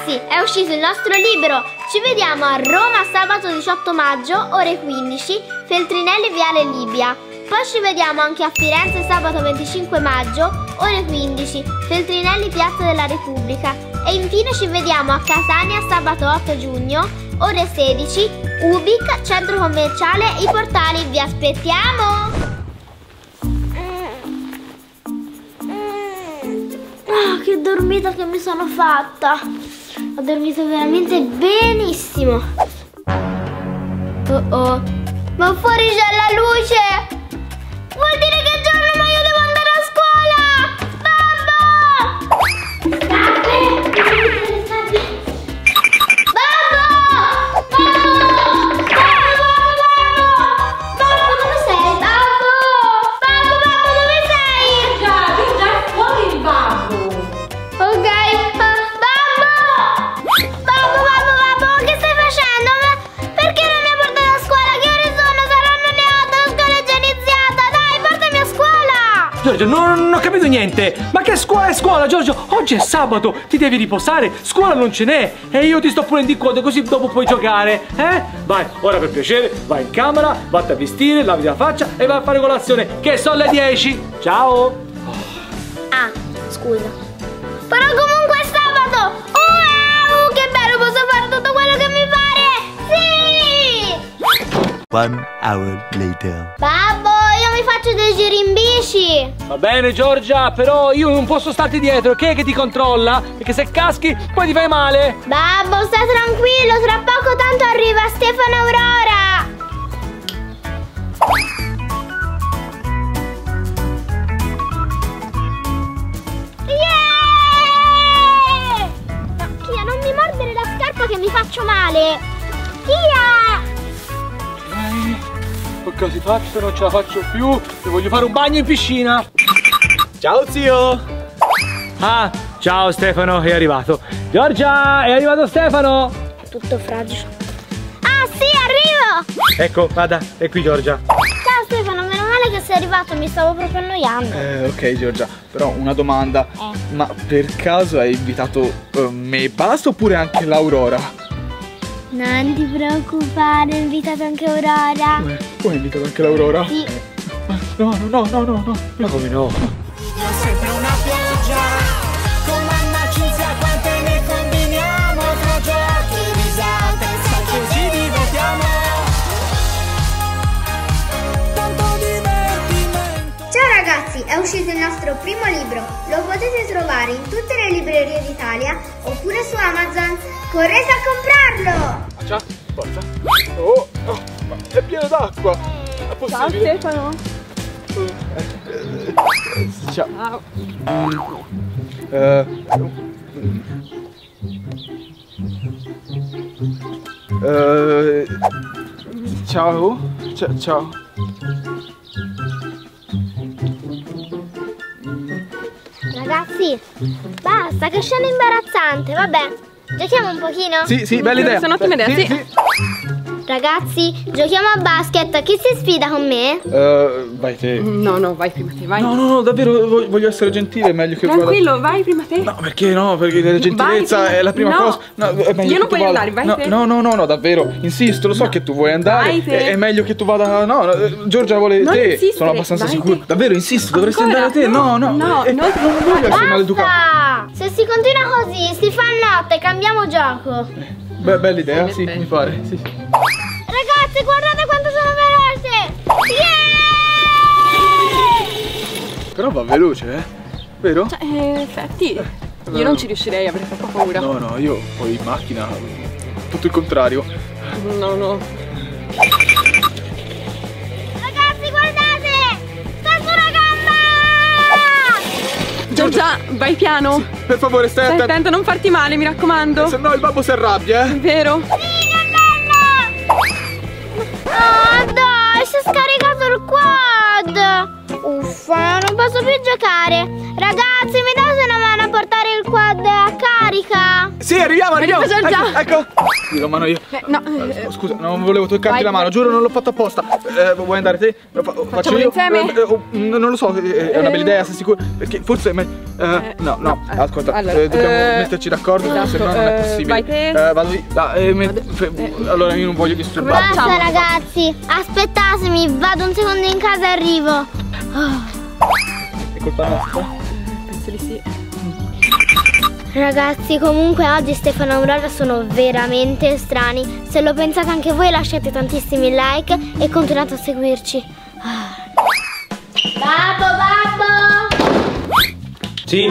Ragazzi, è uscito il nostro libro. Ci vediamo a Roma sabato 18 maggio, ore 15, Feltrinelli Viale Libia. Poi ci vediamo anche a Firenze sabato 25 maggio, ore 15, Feltrinelli Piazza della Repubblica. E infine ci vediamo a Catania sabato 8 giugno, ore 16, Ubic, centro commerciale I Portali. Vi aspettiamo! Ah, che dormita che mi sono fatta! Ho dormito veramente benissimo! Oh oh! Ma fuori c'è la luce! Vuol dire che Giorgio, non, non ho capito niente! Ma che scuola è scuola, Giorgio? Oggi è sabato, ti devi riposare, scuola non ce n'è! E io ti sto pure in coda così dopo puoi giocare, eh? Vai, ora per piacere, vai in camera, vatti a vestire, lavi la faccia e vai a fare colazione, che sono le 10! Ciao! Ah, scusa. Però comunque è sabato! Wow, che bello, posso fare tutto quello che mi pare! Sì! One hour later. Babbo, io mi faccio dei giri in bici! Va bene Giorgia, però io non posso starti dietro, ok? Che ti controlla? Perché se caschi poi ti fai male! Babbo, sta tranquillo, tra poco tanto arriva Stefano Aurora! Yeah! Non mi mordere la scarpa che mi faccio male! Kia! Ok, si faccio, non ce la faccio più e voglio fare un bagno in piscina. Ciao zio! Ah, ciao Stefano, è arrivato. Giorgia, è arrivato Stefano! Tutto fragile. Ah, sì, arrivo! Ecco, vada, è qui Giorgia. Ciao Stefano, meno male che sei arrivato, mi stavo proprio annoiando. Eh, ok Giorgia, però una domanda. Eh. Ma per caso hai invitato eh, me e basta oppure anche l'Aurora? Non ti preoccupare, ho invitato anche Aurora. Eh, tu hai invitato anche l'Aurora? Sì. No, no, no, no, no, no. Ma come no? Uscito il nostro primo libro. Lo potete trovare in tutte le librerie d'Italia oppure su Amazon. Correte a comprarlo! Ciao, forza. Oh, oh, è pieno d'acqua. È possibile? Stefano! Eh, Ciao. Eh, eh, ciao. Cia- ciao. Ragazzi, basta, che scena imbarazzante. Vabbè, giochiamo un pochino? Sì, sì, bella idea. Questa è un'ottima idea, sì. Ragazzi, giochiamo a basket. Chi si sfida con me? Eh, vai te. No, no, vai prima te, vai. No, no, no, davvero vo- voglio essere gentile, è meglio che vada- Tranquillo, vai prima te. No, perché no? Perché la gentilezza Vai, è la prima no. cosa. No, è meglio Io non vada. andare, vai no, te. No, no, no, no, davvero. Insisto, lo so che tu vuoi andare. Vai te. È, è meglio che tu vada. No, no, eh, Giorgia vuole Non te. insistere, Sono abbastanza vai sicuro. te. Davvero, insisto, dovresti Ancora? andare te. No, no. No, eh, non- voglio essere maleducato. Basta! Se si continua così, si fa notte, cambiamo gioco. Beh, bella idea, sì, mi pare. Sì, sì. Ragazzi, guardate quanto sono veloce! Yeah! Però va veloce, eh? Vero? Cioè, eh, effetti, io non ci riuscirei, avrei troppa paura. No, no, io poi in macchina. Tutto il contrario. No, no. Giorgia, vai piano. Per favore, stai Stai attento. attento, non farti male, mi raccomando. Se no il babbo si arrabbia, eh? Vero? Sì! Oh, dai, si è scaricato il quad! Uffa, non posso più giocare. Ragazzi, mi date una mano a portare il quad a carica? Sì, arriviamo, arriviamo. Arriva Giorgia. Ecco, ecco. Io, mano io. Eh, no, Eh, Scusa, non volevo toccarti Vai. la mano, giuro non l'ho fatto apposta. Eh, vuoi andare te? Lo fa- faccio Facciamo io? insieme? Eh, eh, oh, non lo so, eh, è una bella idea, sei sicuro? Perché forse è me- eh, no, no, eh, ascolta, allora, eh, dobbiamo eh, metterci d'accordo, esatto, se no non è possibile. vai te. Eh, vado io. Eh, fe- allora io non voglio disturbarti. Basta Facciamo. ragazzi, aspettatemi, vado un secondo in casa e arrivo. È colpa nostra? penso di sì. Ragazzi, comunque oggi Stefano e Aurora sono veramente strani. Se lo pensate anche voi lasciate tantissimi like e continuate a seguirci. Ah. Babbo, babbo! Sì?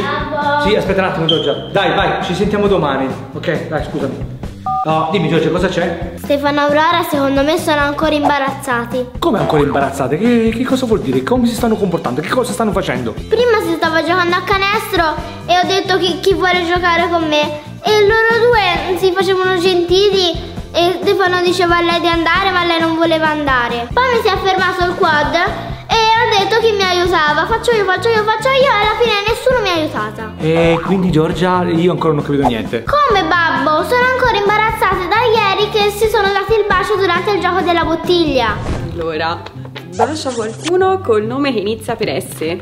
Sì, aspetta un attimo Giorgia. Dai, vai, ci sentiamo domani. Ok, dai, scusami. No, dimmi Giorgia, cosa c'è? Stefano e Aurora secondo me sono ancora imbarazzati. Come ancora imbarazzate? Che, che cosa vuol dire? Come si stanno comportando? Che cosa stanno facendo? Prima si stava giocando a canestro e ho detto chi, chi vuole giocare con me. E loro due si facevano gentili e Stefano diceva a lei di andare ma lei non voleva andare. Poi mi si è fermato il quad e ho detto chi mi aiutava. Faccio io, faccio io, faccio io e alla fine nessuno mi ha aiutata. E quindi Giorgia, io ancora non ho capito niente. Come babbo? Sono ancora imbarazzate da ieri che si sono dati il bacio durante il gioco della bottiglia. Allora, bacia qualcuno col nome che inizia per S.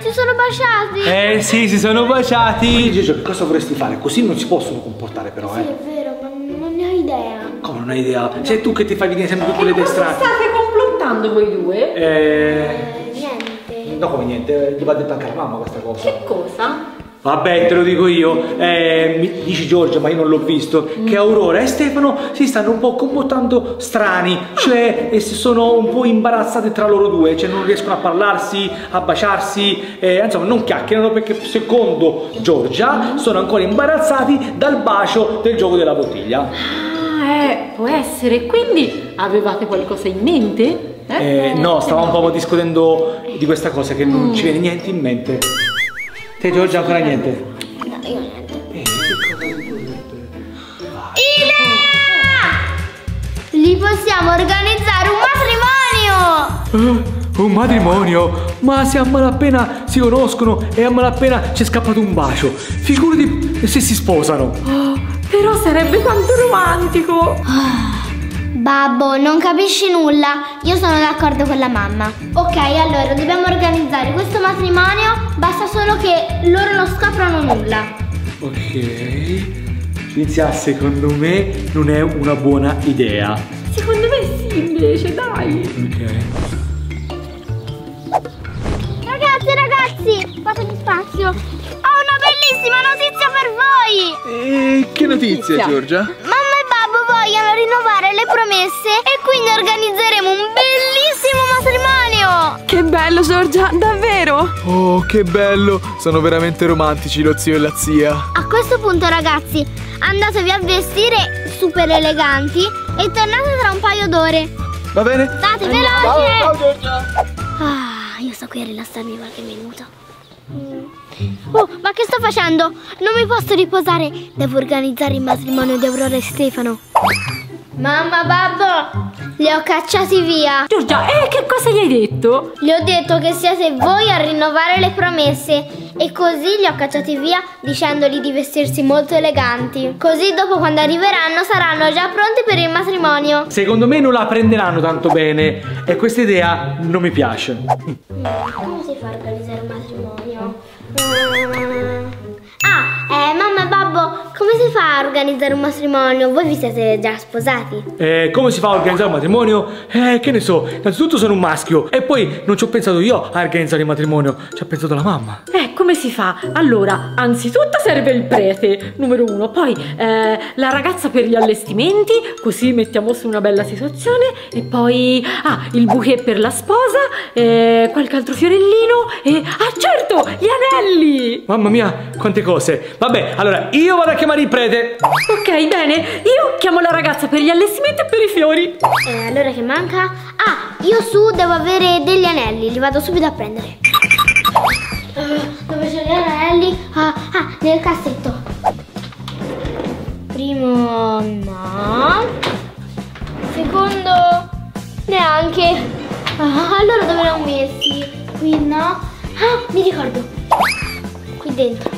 Si sono baciati. Eh sì, si sono baciati. Giorgio, che cosa vorresti fare? Così non si possono comportare però, Sì, eh. è vero, ma non ne ho idea. Come non hai idea? Sei tu che ti fai venire sempre tutte le idee strane. State complottando voi due? Eh. Eh, niente. No, come niente, gli va detto anche alla mamma questa cosa. Che cosa? Vabbè, te lo dico io. Eh, mi dici Giorgia, ma io non l'ho visto. Che Aurora e Stefano si stanno un po' comportando strani. Cioè, e si sono un po' imbarazzate tra loro due. Cioè, non riescono a parlarsi, a baciarsi. eh, insomma, non chiacchierano perché, secondo Giorgia, sono ancora imbarazzati dal bacio del gioco della bottiglia. Ah, eh, può essere. Quindi avevate qualcosa in mente? Eh, no, stavamo proprio discutendo di questa cosa che non ci viene niente in mente. Te Giorgia ancora niente? No, io niente. Eh, Li possiamo organizzare un matrimonio! Eh, un matrimonio? Ma se a malapena si conoscono e a malapena c'è scappato un bacio. Figurati se si sposano. Oh, però sarebbe tanto romantico. Babbo, non capisci nulla. Io sono d'accordo con la mamma. Ok, allora dobbiamo organizzare questo matrimonio. Basta solo che loro non scoprano nulla. Ok. Cinzia, secondo me non è una buona idea. Secondo me sì, invece, dai. Ok. Ragazzi, ragazzi, fatemi spazio. Ho una bellissima notizia per voi. E che notizie, Notizia. Giorgia? Mamma babbo vogliono rinnovare le promesse e quindi organizzeremo un bellissimo matrimonio. Che bello, Giorgia, davvero? Oh, che bello! Sono veramente romantici lo zio e la zia. A questo punto, ragazzi, andatevi a vestire super eleganti e tornate tra un paio d'ore. Va bene? State Ciao, ciao veloci! Giorgia! Ah, io sto qui a rilassarmi qualche minuto. Mm. Oh, ma che sto facendo? Non mi posso riposare. Devo organizzare il matrimonio di Aurora e Stefano. Mamma, babbo, li ho cacciati via. Giorgia, e che cosa gli hai detto? Gli ho detto che siete voi a rinnovare le promesse e così li ho cacciati via dicendogli di vestirsi molto eleganti. Così dopo quando arriveranno saranno già pronti per il matrimonio. Secondo me non la prenderanno tanto bene e questa idea non mi piace. Come si fa a organizzare un matrimonio? Oh, come si fa a organizzare un matrimonio? Voi vi siete già sposati? Eh, come si fa a organizzare un matrimonio? Eh, che ne so, innanzitutto sono un maschio e poi non ci ho pensato io a organizzare il matrimonio, ci ha pensato la mamma. Eh, come si fa? Allora, anzitutto serve il prete, numero uno. Poi eh, la ragazza per gli allestimenti, così mettiamo su una bella situazione. E poi, ah, il bouquet per la sposa, eh, qualche altro fiorellino e... Ah, certo, gli anelli! Mamma mia, quante cose. Vabbè, allora io vado a chiamare il prete. Ok, bene, io chiamo la ragazza per gli allestimenti e per i fiori. E allora che manca? Ah, io su devo avere degli anelli, li vado subito a prendere. Eh, dove c'ho gli anelli? Ah, ah, nel cassetto. Primo no. Secondo neanche. Ah, allora dove li ho messi? qui no. Ah, mi ricordo. Qui dentro.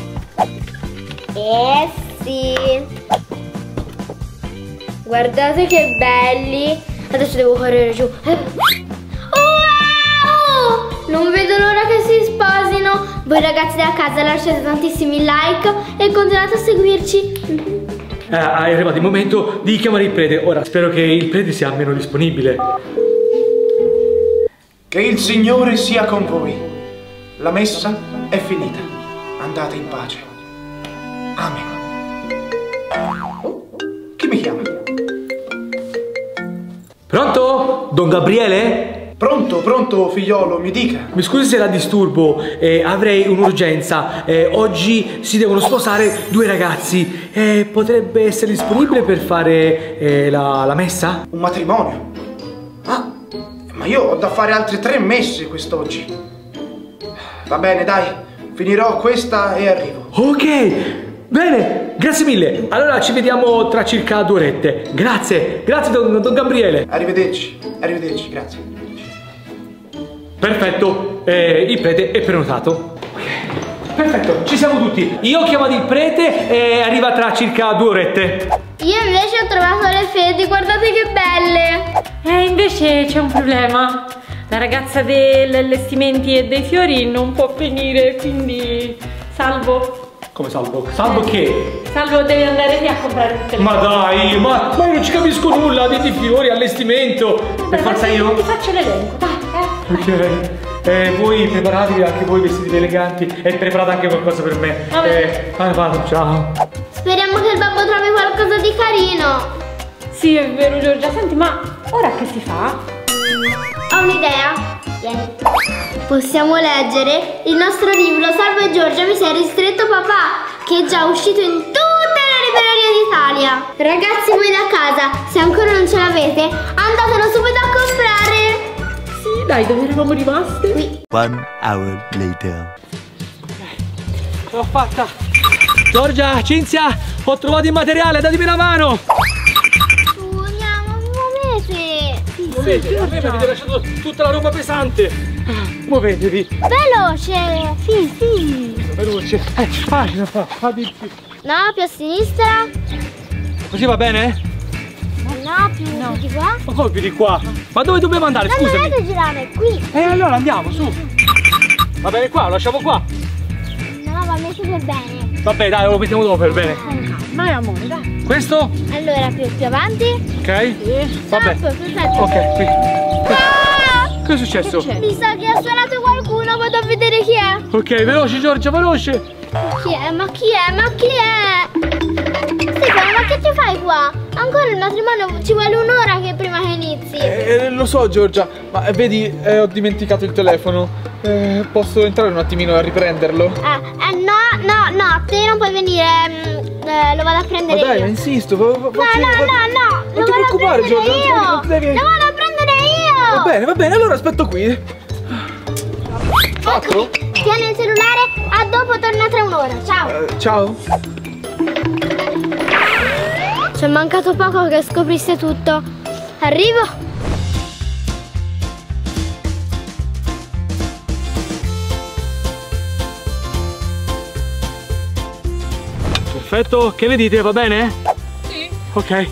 Eh sì. Guardate che belli. Adesso devo correre giù. Wow! Non vedo l'ora che si sposino. Voi ragazzi da casa lasciate tantissimi like e continuate a seguirci. Eh, è arrivato il momento di chiamare il prete. Ora spero che il prete sia almeno disponibile. Che il Signore sia con voi. La messa è finita. Andate in pace. Amen. Mi chiama? Pronto? Don Gabriele? Pronto, pronto, figliolo, mi dica. Mi scusi se la disturbo, eh, avrei un'urgenza. Eh, oggi si devono sposare due ragazzi. Eh, potrebbe essere disponibile per fare eh, la, la messa? Un matrimonio? Ah, ma io ho da fare altre tre messe quest'oggi. Va bene, dai, finirò questa e arrivo. Ok, bene, grazie mille. Allora ci vediamo tra circa due orette. Grazie, grazie don, don Gabriele. Arrivederci, arrivederci, grazie. Perfetto, eh, il prete è prenotato. Ok, Perfetto, ci siamo tutti. Io ho chiamato il prete e arriva tra circa due orette. Io invece ho trovato le fedi, guardate che belle. E invece c'è un problema. La ragazza degli allestimenti e dei fiori non può venire, quindi salvo. Come salvo? Salvo che? Salvo deve andare via a comprare tutte le Ma dai, ma, ma io non ci capisco nulla di, di fiori, allestimento. Per forza io. Ti faccio l'elenco, dai, eh. Ok. Eh, voi preparatevi anche voi vestiti eleganti e preparate anche qualcosa per me. Vabbè. Eh, vado, ciao. Speriamo che il babbo trovi qualcosa di carino. Sì, è vero Giorgia. Senti, ma ora che si fa? Ho un'idea. Vieni. Possiamo leggere il nostro libro Salve Giorgia, mi sei ristretto papà, che è già uscito in tutte le librerie d'Italia. Ragazzi, voi da casa, se ancora non ce l'avete, andatelo subito a comprare. Sì, dai, dove eravamo rimaste? Qui. One hour later. Ce l'ho fatta. Giorgia, Cinzia, ho trovato il materiale, datemi una mano. Andiamo, muovete. Muovete, a me mi avete lasciato tutta la roba pesante. Muovetevi, Veloce. Sì, sì. veloce. Eh, facile, fa, fa di più. No, più a sinistra. Così va bene? No, più di qua. Ma come più di qua? Ma dove dobbiamo andare? Non Scusami. dovete girare, qui. E allora andiamo, su. Va bene qua, lo lasciamo qua. No, va messo per bene. Vabbè, dai, lo mettiamo dopo per bene. Vai amore, dai. Questo? Allora, più, più avanti. Ok. Vabbè. Stop. Ok, qui. Ah! Cosa è successo? Mi sa che ha suonato qualcuno, vado a vedere chi è. Ok, veloce Giorgia, veloce. Chi è? Ma chi è? Ma chi è? Stefano, ma che ci fai qua? Ancora il matrimonio ci vuole un'ora che prima che inizi. Eh, lo so Giorgia, ma eh, vedi, eh, ho dimenticato il telefono. Eh, posso entrare un attimino a riprenderlo? Ah, eh, no, no, no, te non puoi venire. mm, eh, lo vado a prendere dai, io. insisto. fa- fa- No, faccio- no, fa- no, no, Non ti preoccupare ti- io. non ti devi- Lo vado a prendere io. Va bene, va bene, allora aspetto qui. Eccomi, tieni il cellulare, a dopo torna tra un'ora. Ciao. Eh, ciao. Ci è mancato poco che scoprisse tutto. Arrivo. Perfetto, che ne dite? Va bene? Sì. Ok.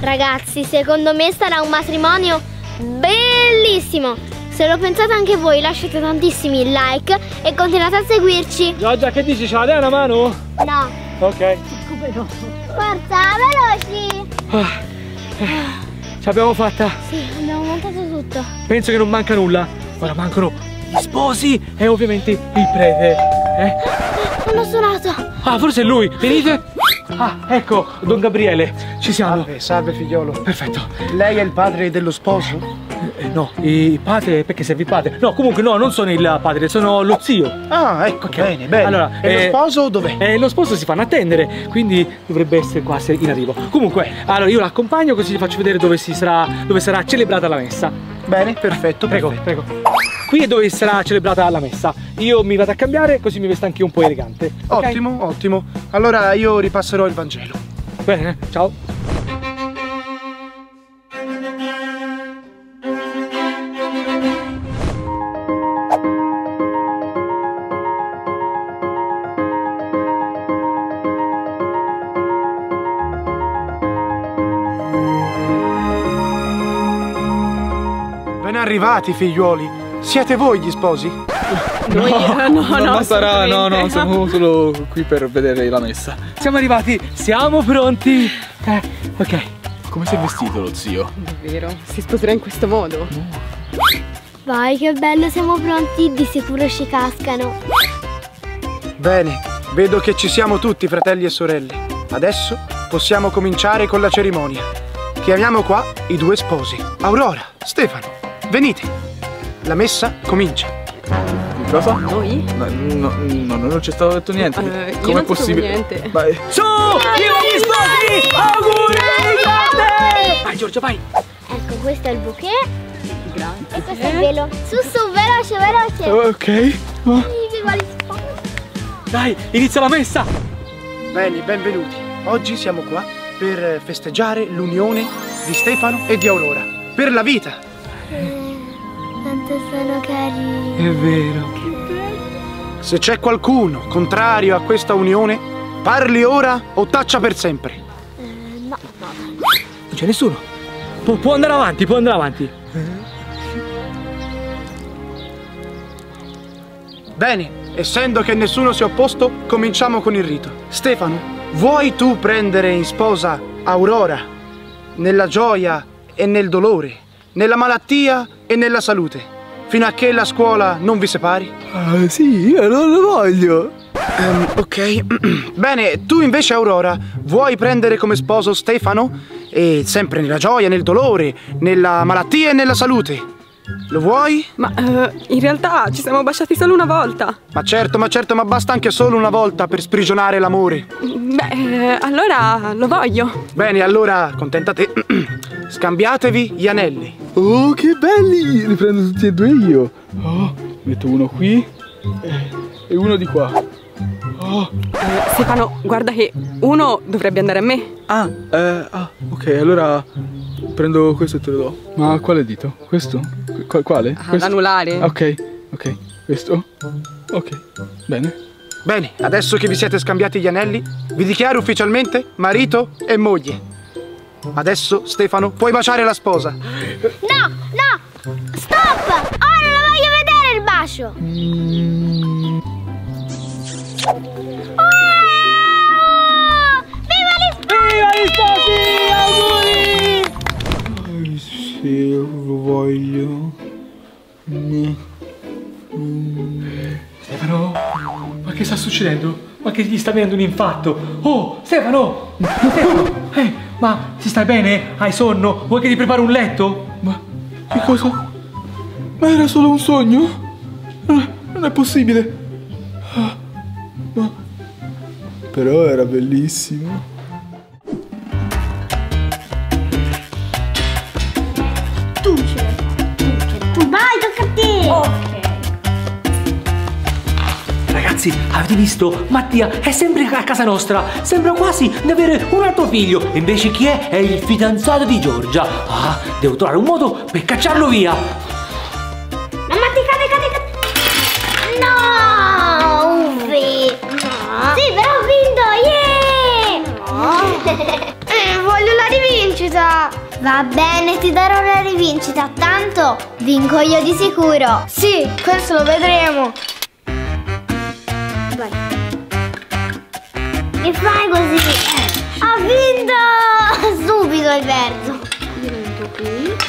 Ragazzi, secondo me sarà un matrimonio bellissimo. Se lo pensate anche voi, lasciate tantissimi like e continuate a seguirci. Giorgia, che dici? Ce la dai una mano? No, Ok. forza, veloci. Ce l'abbiamo fatta. Sì, abbiamo montato tutto. Penso che non manca nulla. Ora mancano gli sposi e ovviamente il prete. Eh? Hanno suonato. Ah, forse è lui. Venite. Ah, ecco, Don Gabriele. Ci siamo. Salve, salve figliolo. Perfetto. Lei è il padre dello sposo? Eh, no, il padre, perché serve il padre? No, comunque no, non sono il padre, sono lo zio. Ah, ecco, Ok. bene, bene. Allora, e eh, lo sposo dov'è? Eh, lo sposo si fanno attendere, quindi dovrebbe essere quasi in arrivo. Comunque, allora io l'accompagno così vi faccio vedere dove, si sarà, dove sarà celebrata la messa. Bene, perfetto, Prego, perfetto. prego. Qui è dove sarà celebrata la messa. Io mi vado a cambiare così mi vesto anche un po' elegante. ok? Ottimo, ottimo. Allora io ripasserò il Vangelo. bene, ciao. Ben arrivati, figliuoli. Siete voi gli sposi? Noi, eh, no, no, non sarà, no, no, siamo solo qui per vedere la messa. Siamo arrivati, siamo pronti. Eh, ok. Come sei vestito lo zio? Davvero? Si sposerà in questo modo? Vai, che bello, siamo pronti, di sicuro ci cascano. Bene, vedo che ci siamo tutti, fratelli e sorelle. Adesso possiamo cominciare con la cerimonia. Chiamiamo qua i due sposi. Aurora, Stefano, venite. La messa comincia. Cosa? Noi? No, no, no, non c'è stato detto niente. Com'è non sapevo possibile? niente. Ma, eh, Su! Viva gli sposi! Auguri! Vai Giorgia, vai! Ecco, questo è il bouquet Grazie. e questo è il velo. Su, su, veloce, veloce. ok. Sposi. Dai, inizia la messa! Bene, benvenuti. Oggi siamo qua per festeggiare l'unione di Stefano e di Aurora. Per la vita. Quanto sono carini. È vero. Se c'è qualcuno contrario a questa unione, parli ora o taccia per sempre. Non c'è nessuno. Pu- può andare avanti, può andare avanti. Bene, essendo che nessuno si è opposto, cominciamo con il rito. Stefano, vuoi tu prendere in sposa Aurora nella gioia e nel dolore, nella malattia e nella salute, fino a che la scuola non vi separi? Ah, sì, io non lo voglio. Ehm, ok. Bene, tu invece Aurora, vuoi prendere come sposo Stefano? E sempre nella gioia, nel dolore, nella malattia e nella salute. Lo vuoi? Ma eh, in realtà ci siamo baciati solo una volta. Ma certo, ma certo, ma basta anche solo una volta per sprigionare l'amore. Beh, eh, allora lo voglio. Bene, allora, contenta te. Scambiatevi gli anelli. Oh, che belli! Li prendo tutti e due io. Oh, metto uno qui eh, e uno di qua. Oh, Eh, Stefano, guarda che uno dovrebbe andare a me. ah, eh, ah, ok, allora prendo questo e te lo do. Ma quale dito? Questo? Qu- quale? Ah, Questo? l'anulare. Ok, ok. Questo? Ok, bene. Bene, adesso che vi siete scambiati gli anelli, vi dichiaro ufficialmente marito e moglie. Adesso, Stefano, puoi baciare la sposa. No, no! Stop! Ora lo voglio vedere il bacio! Oh! Sposi! Auguri! Sì, lo voglio. Stefano, ma che sta succedendo? Ma che gli sta venendo un infarto? Oh, Stefano! Stefano! Eh, ma si stai bene? Hai sonno? Vuoi che ti preparo un letto? Ma che cosa? Ma era solo un sogno? Ah, Non è possibile. Ah, Ma... Però era bellissimo. Te! Ragazzi, avete visto? Mattia è sempre a casa nostra. Sembra quasi di avere un altro figlio. E invece chi è? È il fidanzato di Giorgia. Ah, devo trovare un modo per cacciarlo via. No, Matti, cade, cade, cade! No! Uffi! Sì, però ho vinto! Yeah! Eh, voglio la rivincita! Va bene, ti darò la rivincita, tanto vinco io di sicuro! Sì, questo lo vedremo! Vai! E fai così! Ha vinto! Subito hai perso!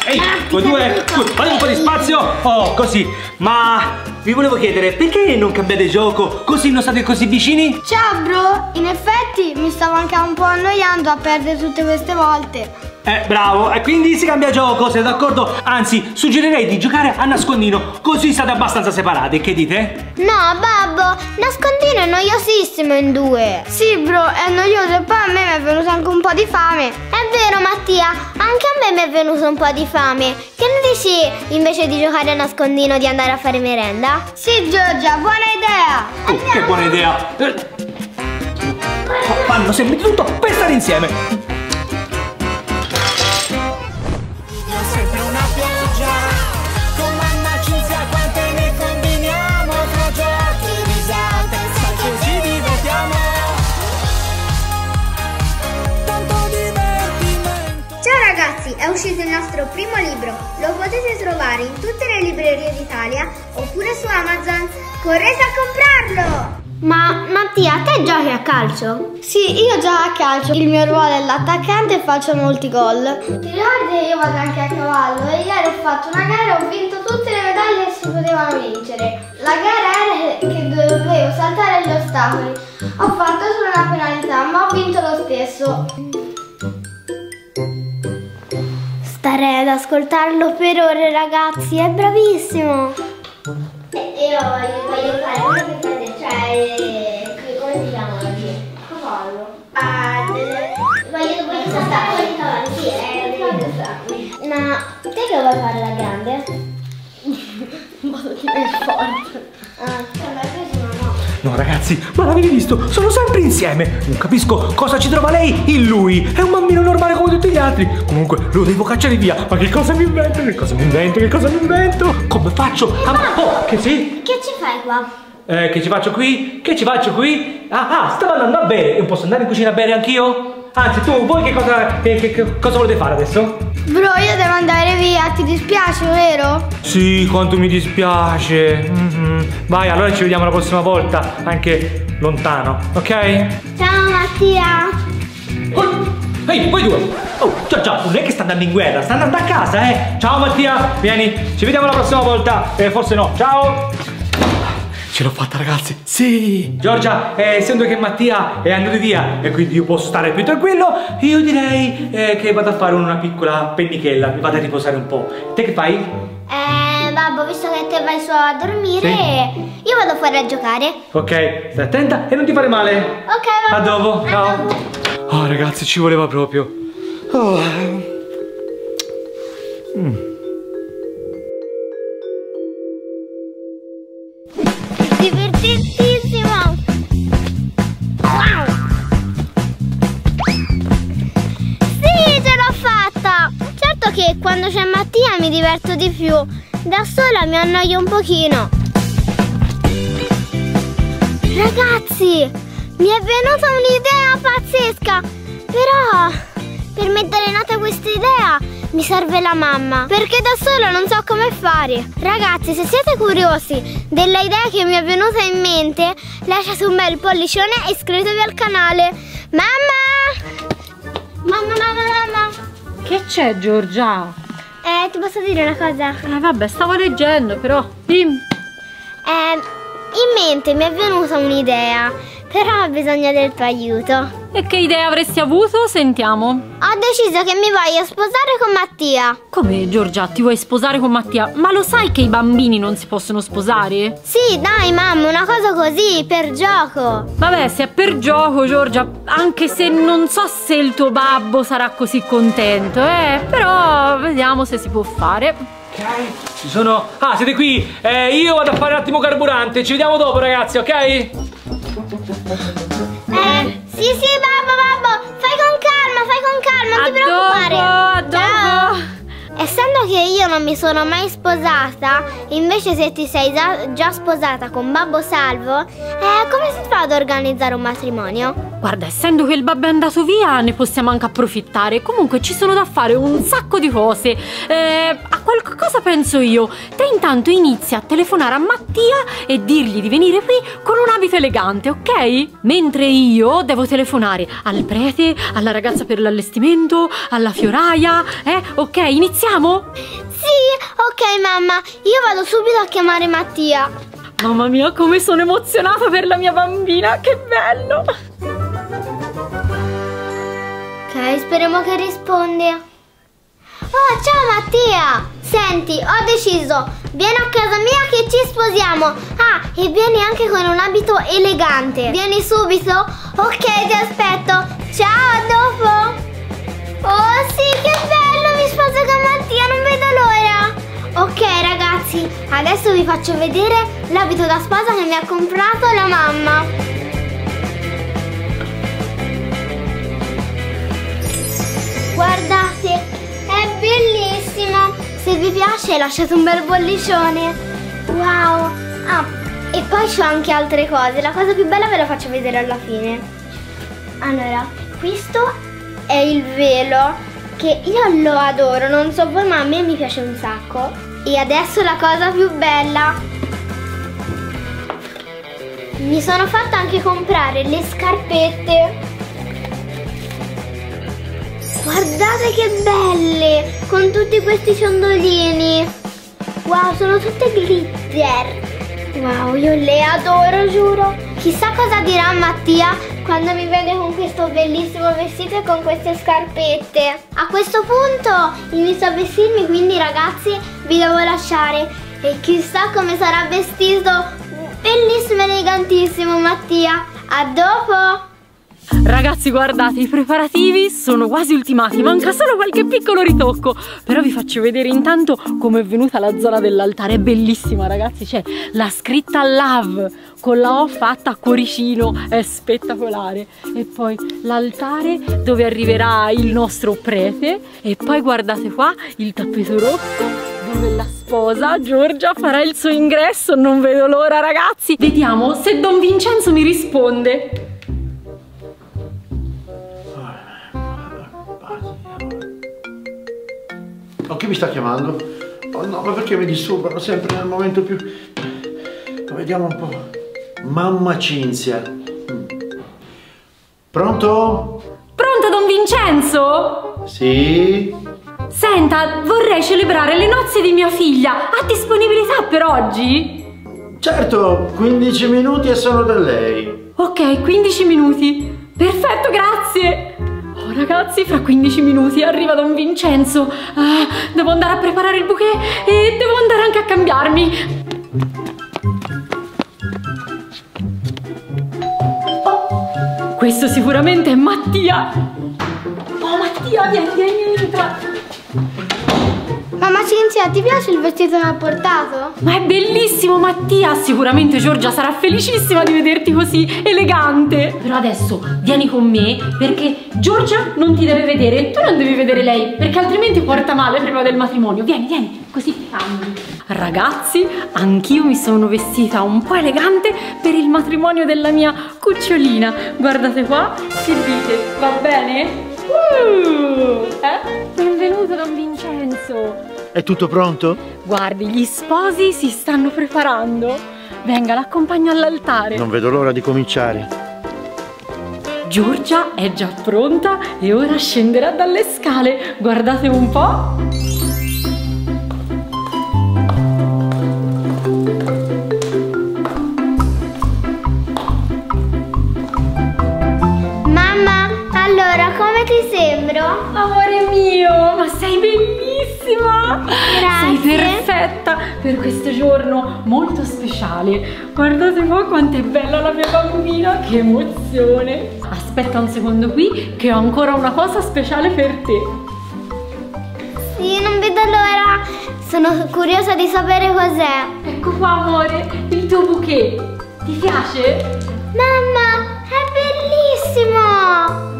Ehi, Ah, voi due, fate un po' di spazio. Oh, così. Ma vi volevo chiedere, perché non cambiate gioco? Così non state così vicini? Ciao bro, in effetti mi stavo anche un po' annoiando a perdere tutte queste volte. Eh, bravo, e quindi si cambia gioco, siete d'accordo? Anzi, suggerirei di giocare a nascondino, così state abbastanza separati, che dite? No, babbo, nascondino è noiosissimo in due. Sì bro, è noioso e poi a me mi è venuto anche un po' di fame. È vero, Mattia, anche a me mi è venuto un po' di fame. Che ne dici invece di giocare a nascondino di andare a fare merenda? Sì Giorgia, buona idea! Oh, che buona idea! Eh, fanno sempre di tutto per stare insieme. Uscito il nostro primo libro. Lo potete trovare in tutte le librerie d'Italia oppure su Amazon. Correte a comprarlo! Ma Mattia, te giochi a calcio? Sì, io gioco a calcio. Il mio ruolo è l'attaccante e faccio molti gol. Ti ricordi io vado anche a cavallo e ieri ho fatto una gara e ho vinto tutte le medaglie che si potevano vincere. La gara era che dovevo saltare gli ostacoli. Ho fatto solo una penalità, ma ho vinto lo stesso. Starei ad ascoltarlo per ore ragazzi, è bravissimo! Io voglio, voglio fare una che cioè, come si chiama oggi? Cavallo. Ah, voglio, voglio saltare con i cavalli, sì, eh, saltarmi. Ma te che vuoi fare da grande? Vado di me forte. Ah, ma no. Ragazzi, ma l'avete visto? Sono sempre insieme. Non capisco cosa ci trova lei in lui. È un bambino normale come tutti gli altri. Comunque lo devo cacciare via. Ma che cosa mi invento? Che cosa mi invento? Che cosa mi invento? Come faccio? Ah, oh, che sì? Che ci fai qua? Eh, che ci faccio qui? Che ci faccio qui? Ah, ah, stavo andando a bere. Io posso andare in cucina a bere anch'io? Anzi, tu, voi che cosa, che, che- che cosa volete fare adesso? Bro, io devo andare via, ti dispiace, vero? Sì, quanto mi dispiace. Mhm. Vai, allora ci vediamo la prossima volta, anche lontano, ok? Ciao Mattia! Ehi, voi due! Oh, ciao ciao, non è che sta andando in guerra, sta andando a casa, eh! Ciao Mattia, vieni, ci vediamo la prossima volta. Eh, forse no, ciao! Ce l'ho fatta ragazzi, sì! Giorgia, eh, essendo che Mattia è andato via e quindi io posso stare più tranquillo, io direi eh, che vado a fare una piccola pennichella, mi vado a riposare un po'. Te che fai? Eh, babbo, visto che te vai su a dormire, io vado fuori a giocare. Ok, stai attenta e non ti fare male. Ok, A babbo. dopo, A ciao. dopo. Oh ragazzi, ci voleva proprio. Oh. Divertentissimo! Quando c'è Mattia mi diverto di più. Da sola mi annoio un pochino. Ragazzi, mi è venuta un'idea pazzesca! Però, per mettere in atto questa idea, mi serve la mamma, perché da sola non so come fare. Ragazzi, se siete curiosi della idea che mi è venuta in mente, lasciate un bel pollicione e iscrivetevi al canale. Mamma! Mamma, mamma, mamma! Che c'è, Giorgia? Eh, ti posso dire una cosa? Eh, vabbè, stavo leggendo, però. Dimmi. Eh, in mente mi è venuta un'idea, però ho bisogno del tuo aiuto. E che idea avresti avuto? Sentiamo. Ho deciso che mi voglio sposare con Mattia. Come, Giorgia, ti vuoi sposare con Mattia? Ma lo sai che i bambini non si possono sposare? Sì, dai, mamma, una cosa così, per gioco. Vabbè, se è per gioco, Giorgia, anche se non so se il tuo babbo sarà così contento, eh, però vediamo se si può fare. Ci sono. Ah, siete qui! Eh, io vado a fare un attimo carburante. Ci vediamo dopo, ragazzi, ok? Eh, sì, sì, babbo, babbo, fai con calma, fai con calma, non ti preoccupare. dopo, a dopo. Ciao. Essendo che io non mi sono mai sposata, invece se ti sei già, già sposata con Babbo Salvo, eh, come si fa ad organizzare un matrimonio? Guarda, essendo che il babbo è andato via, ne possiamo anche approfittare. Comunque ci sono da fare un sacco di cose. Eh, qualcosa penso io. Te intanto inizi a telefonare a Mattia e dirgli di venire qui con un abito elegante, ok? Mentre io devo telefonare al prete, alla ragazza per l'allestimento, alla fioraia, eh? Ok, iniziamo? Sì, ok mamma, io vado subito a chiamare Mattia. Mamma mia, come sono emozionata per la mia bambina, che bello! Ok, speriamo che rispondi. Oh, ciao Mattia! Senti, ho deciso, vieni a casa mia che ci sposiamo. Ah, e vieni anche con un abito elegante. Vieni subito? Ok, ti aspetto. Ciao, a dopo. Oh sì, che bello, mi sposo con Mattia, non vedo l'ora. Ok ragazzi, adesso vi faccio vedere l'abito da sposa che mi ha comprato la mamma. Guardate, piace hai lasciato un bel bollicione. Wow. Ah, e poi c'ho anche altre cose. La cosa più bella ve la faccio vedere alla fine. Allora, questo è il velo che io lo adoro, non so voi ma a me mi piace un sacco. E adesso la cosa più bella. Mi sono fatta anche comprare le scarpette. Guardate che belle! Con tutti questi ciondolini. Wow, sono tutte glitter. Wow, io le adoro, giuro. Chissà cosa dirà Mattia quando mi vede con questo bellissimo vestito e con queste scarpette. A questo punto inizio a vestirmi, quindi ragazzi vi devo lasciare. E chissà come sarà vestito. Bellissimo, elegantissimo Mattia. A dopo! Ragazzi guardate i preparativi sono quasi ultimati Manca solo qualche piccolo ritocco. Però vi faccio vedere intanto come è venuta la zona dell'altare. È bellissima ragazzi C'è la scritta love Con la O fatta a cuoricino È spettacolare. E poi l'altare dove arriverà il nostro prete. E poi guardate qua il tappeto rosso dove la sposa Giorgia farà il suo ingresso. Non vedo l'ora ragazzi. Vediamo se Don Vincenzo mi risponde Oh, chi mi sta chiamando? Oh no, ma perché mi disturbano sempre nel momento più... Vediamo un po'. Mamma Cinzia. Mm. Pronto? Pronto Don Vincenzo? Sì? Senta, vorrei celebrare le nozze di mia figlia. Ha disponibilità per oggi? Certo, 15 minuti e sono da lei. Ok, 15 minuti. Perfetto, grazie. Ragazzi, fra 15 minuti arriva Don Vincenzo. Ah, devo andare a preparare il bouquet e devo andare anche a cambiarmi. Questo sicuramente è Mattia. Oh Mattia, vieni, vieni, entra. Mamma Cinzia, ti piace il vestito che ho portato? Ma è bellissimo Mattia, sicuramente Giorgia sarà felicissima di vederti così elegante. Però adesso vieni con me perché Giorgia non ti deve vedere e tu non devi vedere lei perché altrimenti porta male prima del matrimonio. Vieni, vieni, così ti cambi. Ragazzi, anch'io mi sono vestita un po' elegante per il matrimonio della mia cucciolina. Guardate qua, che dite? Va bene? Uh, eh? Benvenuto Don Vincenzo. È tutto pronto? Guardi, gli sposi si stanno preparando. Venga, l'accompagno all'altare. Non vedo l'ora di cominciare. Giorgia è già pronta e ora scenderà dalle scale. Guardate un po'. Mamma, allora come ti sembro? Amore mio, bellissima! Sei Grazie. perfetta per questo giorno molto speciale. Guardate qua quanto è bella la mia bambina, che emozione! Aspetta un secondo qui che ho ancora una cosa speciale per te. Sì, non vedo l'ora. Sono curiosa di sapere cos'è. Ecco qua amore, il tuo bouquet. Ti piace? Mamma, è bellissimo!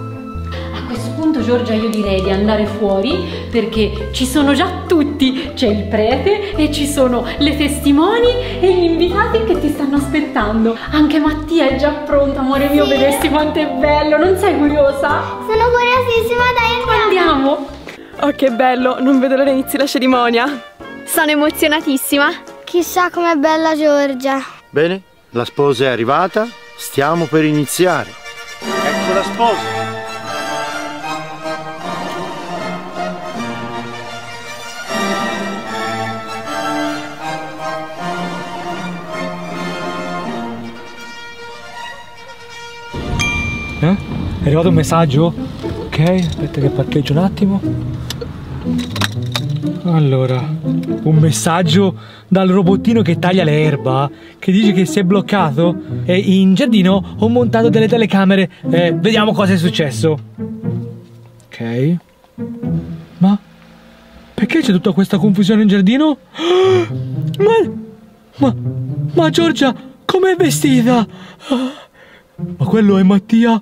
Punto Giorgia io direi di andare fuori perché ci sono già tutti, c'è il prete e ci sono le testimoni e gli invitati che ti stanno aspettando. Anche Mattia è già pronto, amore mio, Sì. vedessi quanto è bello, non sei curiosa? Sono curiosissima, dai, andiamo. Andiamo! Oh, che bello, non vedo l'ora inizi la cerimonia. Sono emozionatissima. Chissà com'è bella Giorgia. Bene, la sposa è arrivata, stiamo per iniziare. Ecco la sposa. Eh? È arrivato un messaggio? Ok, aspetta che parcheggio un attimo. Allora, un messaggio dal robottino che taglia l'erba che dice che si è bloccato e in giardino ho montato delle telecamere. Eh, vediamo cosa è successo. Ok. Ma perché c'è tutta questa confusione in giardino? Ma ma ma Giorgia com'è vestita? Ma quello è Mattia?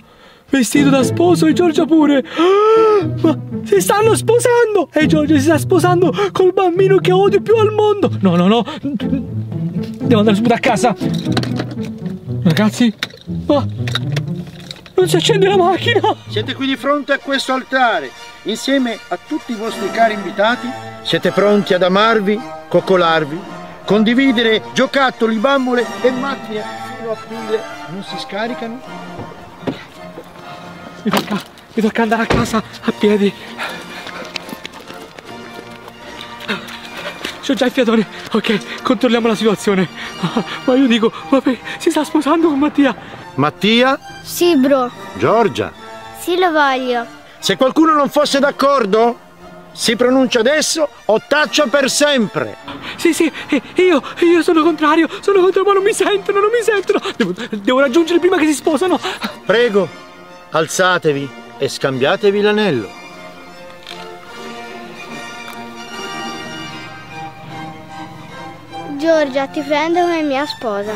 Vestito da sposo e Giorgia pure. Ma si stanno sposando! E Giorgia si sta sposando col bambino che odio più al mondo. No, no, no. Devo andare subito a casa. Ragazzi, ma non si accende la macchina. Siete qui di fronte a questo altare, insieme a tutti i vostri cari invitati? Siete pronti ad amarvi, coccolarvi, condividere giocattoli, bambole e macchine fino a pile non si scaricano? Mi tocca, mi tocca andare a casa a piedi. C'ho già il fiatone. Ok, controlliamo la situazione. Ma io dico, vabbè, si sta sposando con Mattia. Mattia, Sì, bro. Giorgia, Sì, lo voglio. se qualcuno non fosse d'accordo, si pronuncia adesso o taccia per sempre. Sì, sì, io, io sono contrario, sono contrario, ma non mi sentono, non mi sentono. Devo, devo raggiungere prima che si sposano. Prego, alzatevi e scambiatevi l'anello. Giorgia, ti prendo come mia sposa.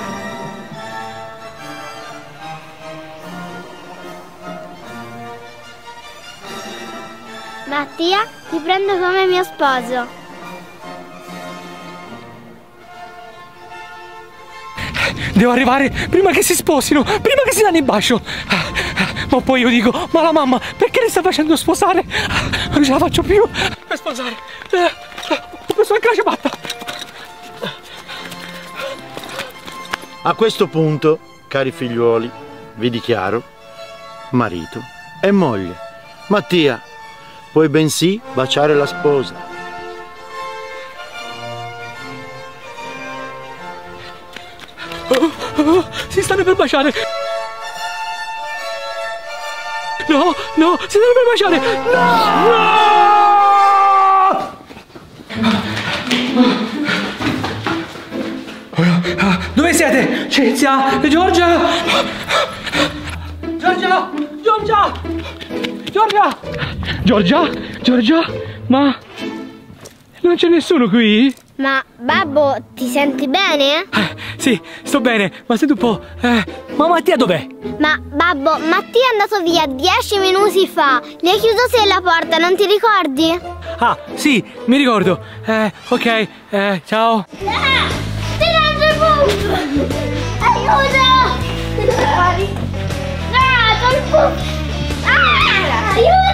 Mattia, ti prendo come mio sposo. Devo arrivare prima che si sposino, prima che si danno in bacio. Ma poi io dico, ma la mamma, perché le sta facendo sposare? Non ce la faccio più per sposare. Ho preso anche la ciabatta. A questo punto, cari figliuoli, vi dichiaro marito e moglie. Mattia, puoi bensì baciare la sposa. Oh, oh, si stanno per baciare. No, no, si stanno per baciare. No! no! Dove siete? Cinzia? Giorgia? Giorgia? Giorgia? Giorgia? Giorgia? Giorgia? Ma non c'è nessuno qui? Ma babbo, ti senti bene? Eh, sì, sto bene, ma senti un po'. Eh, ma Mattia dov'è? Ma babbo, Mattia è andato via dieci minuti fa. Gli hai chiuso se la porta, non ti ricordi? Ah, sì, mi ricordo. Eh, ok, eh, ciao. Ah! Tirando il puff! Aiuto! Ah, col puff! Ah! Aiuto!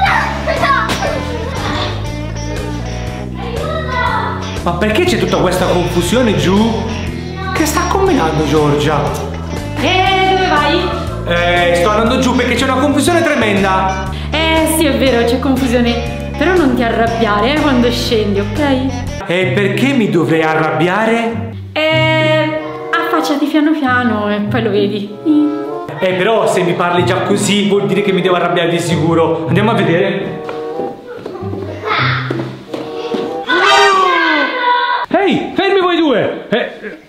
Ma perché c'è tutta questa confusione giù? Che sta combinando Giorgia? E dove vai? Eh, sto andando giù perché c'è una confusione tremenda. Eh sì, è vero, c'è confusione. Però non ti arrabbiare eh, quando scendi, ok? E perché mi dovrei arrabbiare? Eh, affacciati piano piano e poi lo vedi. Eh, però se mi parli già così vuol dire che mi devo arrabbiare di sicuro. Andiamo a vedere.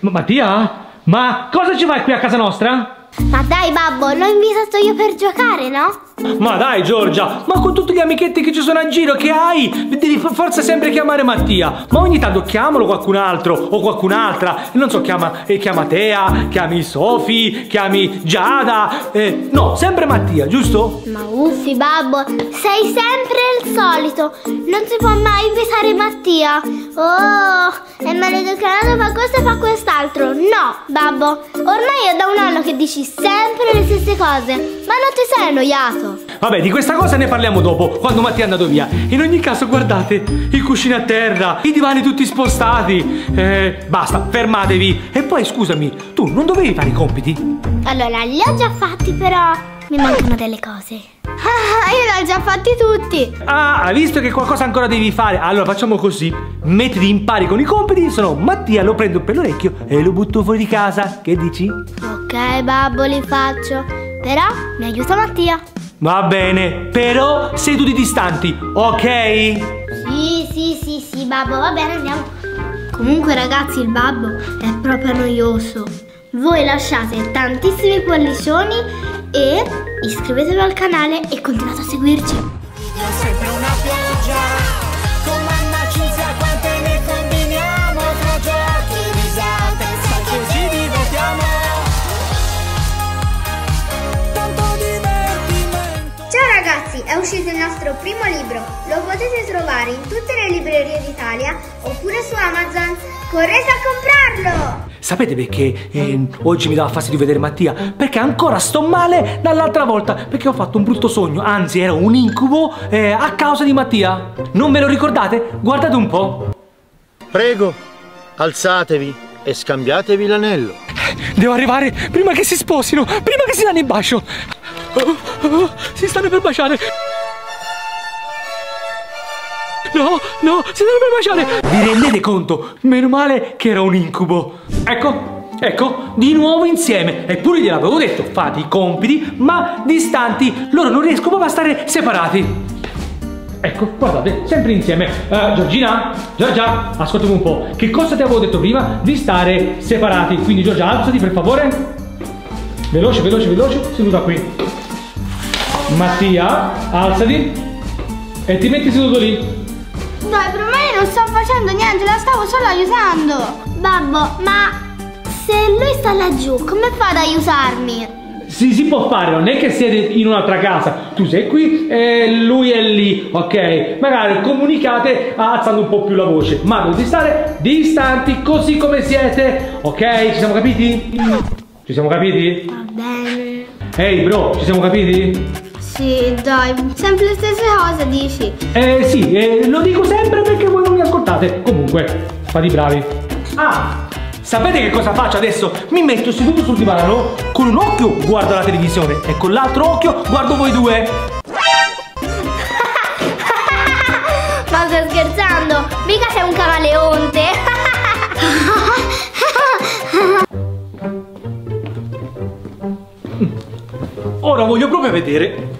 Ma- Mattia? Ma cosa ci fai qui a casa nostra? Ma dai babbo, l'ho invitato io per giocare, no? Ma dai Giorgia, ma con tutti gli amichetti che ci sono a giro che hai, devi forza sempre chiamare Mattia. Ma ogni tanto chiamalo qualcun altro o qualcun'altra. Non so, chiama, eh, chiama Tea, chiami Sofi, chiami Giada. Eh, no, sempre Mattia, giusto? Ma uffi babbo, sei sempre il solito. Non si può mai invitare Mattia. Oh, è maleducato fa questo e fa quest'altro. No, babbo, ormai è da un anno che dici sempre le stesse cose. Ma non ti sei annoiato? Vabbè, di questa cosa ne parliamo dopo, quando Mattia è andato via. In ogni caso, guardate, i cuscini a terra, i divani tutti spostati. Eh, basta, fermatevi. E poi, scusami, tu non dovevi fare i compiti? Allora, li ho già fatti, però mi mancano delle cose. Ah, io li ho già fatti tutti. Ah, hai visto che qualcosa ancora devi fare? Allora facciamo così. Mettiti in pari con i compiti, se no Mattia lo prendo per l'orecchio e lo butto fuori di casa. Che dici? Ok, babbo, li faccio. Però mi aiuta Mattia. Va bene, però seduti distanti, ok? Sì, sì, sì, sì, babbo, va bene, andiamo. Comunque, ragazzi, il babbo è proprio noioso. Voi lasciate tantissimi pollicioni e iscrivetevi al canale e continuate a seguirci. È uscito il nostro primo libro, lo potete trovare in tutte le librerie d'Italia oppure su Amazon. Correte a comprarlo! Sapete perché eh, oggi mi dava fastidio vedere Mattia? Perché ancora sto male dall'altra volta, perché ho fatto un brutto sogno, anzi era un incubo eh, a causa di Mattia. Non ve lo ricordate? Guardate un po'. Prego, alzatevi e scambiatevi l'anello. Devo arrivare prima che si sposino, prima che si danno il bacio. Oh, oh, si stanno per baciare. No, no, si per baciare. Vi rendete conto? Meno male che era un incubo. Ecco, ecco, di nuovo insieme. Eppure gliel'avevo detto, fate i compiti, ma distanti. Loro non riescono proprio a stare separati. Ecco, guardate, sempre insieme. Eh, Giorgina, Giorgia, ascoltami un po'. Che cosa ti avevo detto prima? Di stare separati. Quindi Giorgia, alzati per favore. Veloce, veloce, veloce. Seduta qui. Mattia, alzati. E ti metti seduto lì. Dai, per me non sto facendo niente, la stavo solo aiutando. Babbo, ma se lui sta laggiù, come fa ad aiutarmi? Si, si può fare, non è che siete in un'altra casa. Tu sei qui e lui è lì, ok? Magari comunicate alzando un po' più la voce, ma dovete stare distanti così come siete, ok? Ci siamo capiti? Ci siamo capiti? Va bene. Ehi bro, ci siamo capiti? Sì, dai, sempre le stesse cose dici. Eh sì, eh, lo dico sempre perché voi non mi ascoltate. Comunque, fate i bravi. Ah, sapete che cosa faccio adesso? Mi metto seduto sul divano, con un occhio guardo la televisione e con l'altro occhio guardo voi due. Ma stai scherzando? Mica sei un camaleonte. Ora voglio proprio vedere.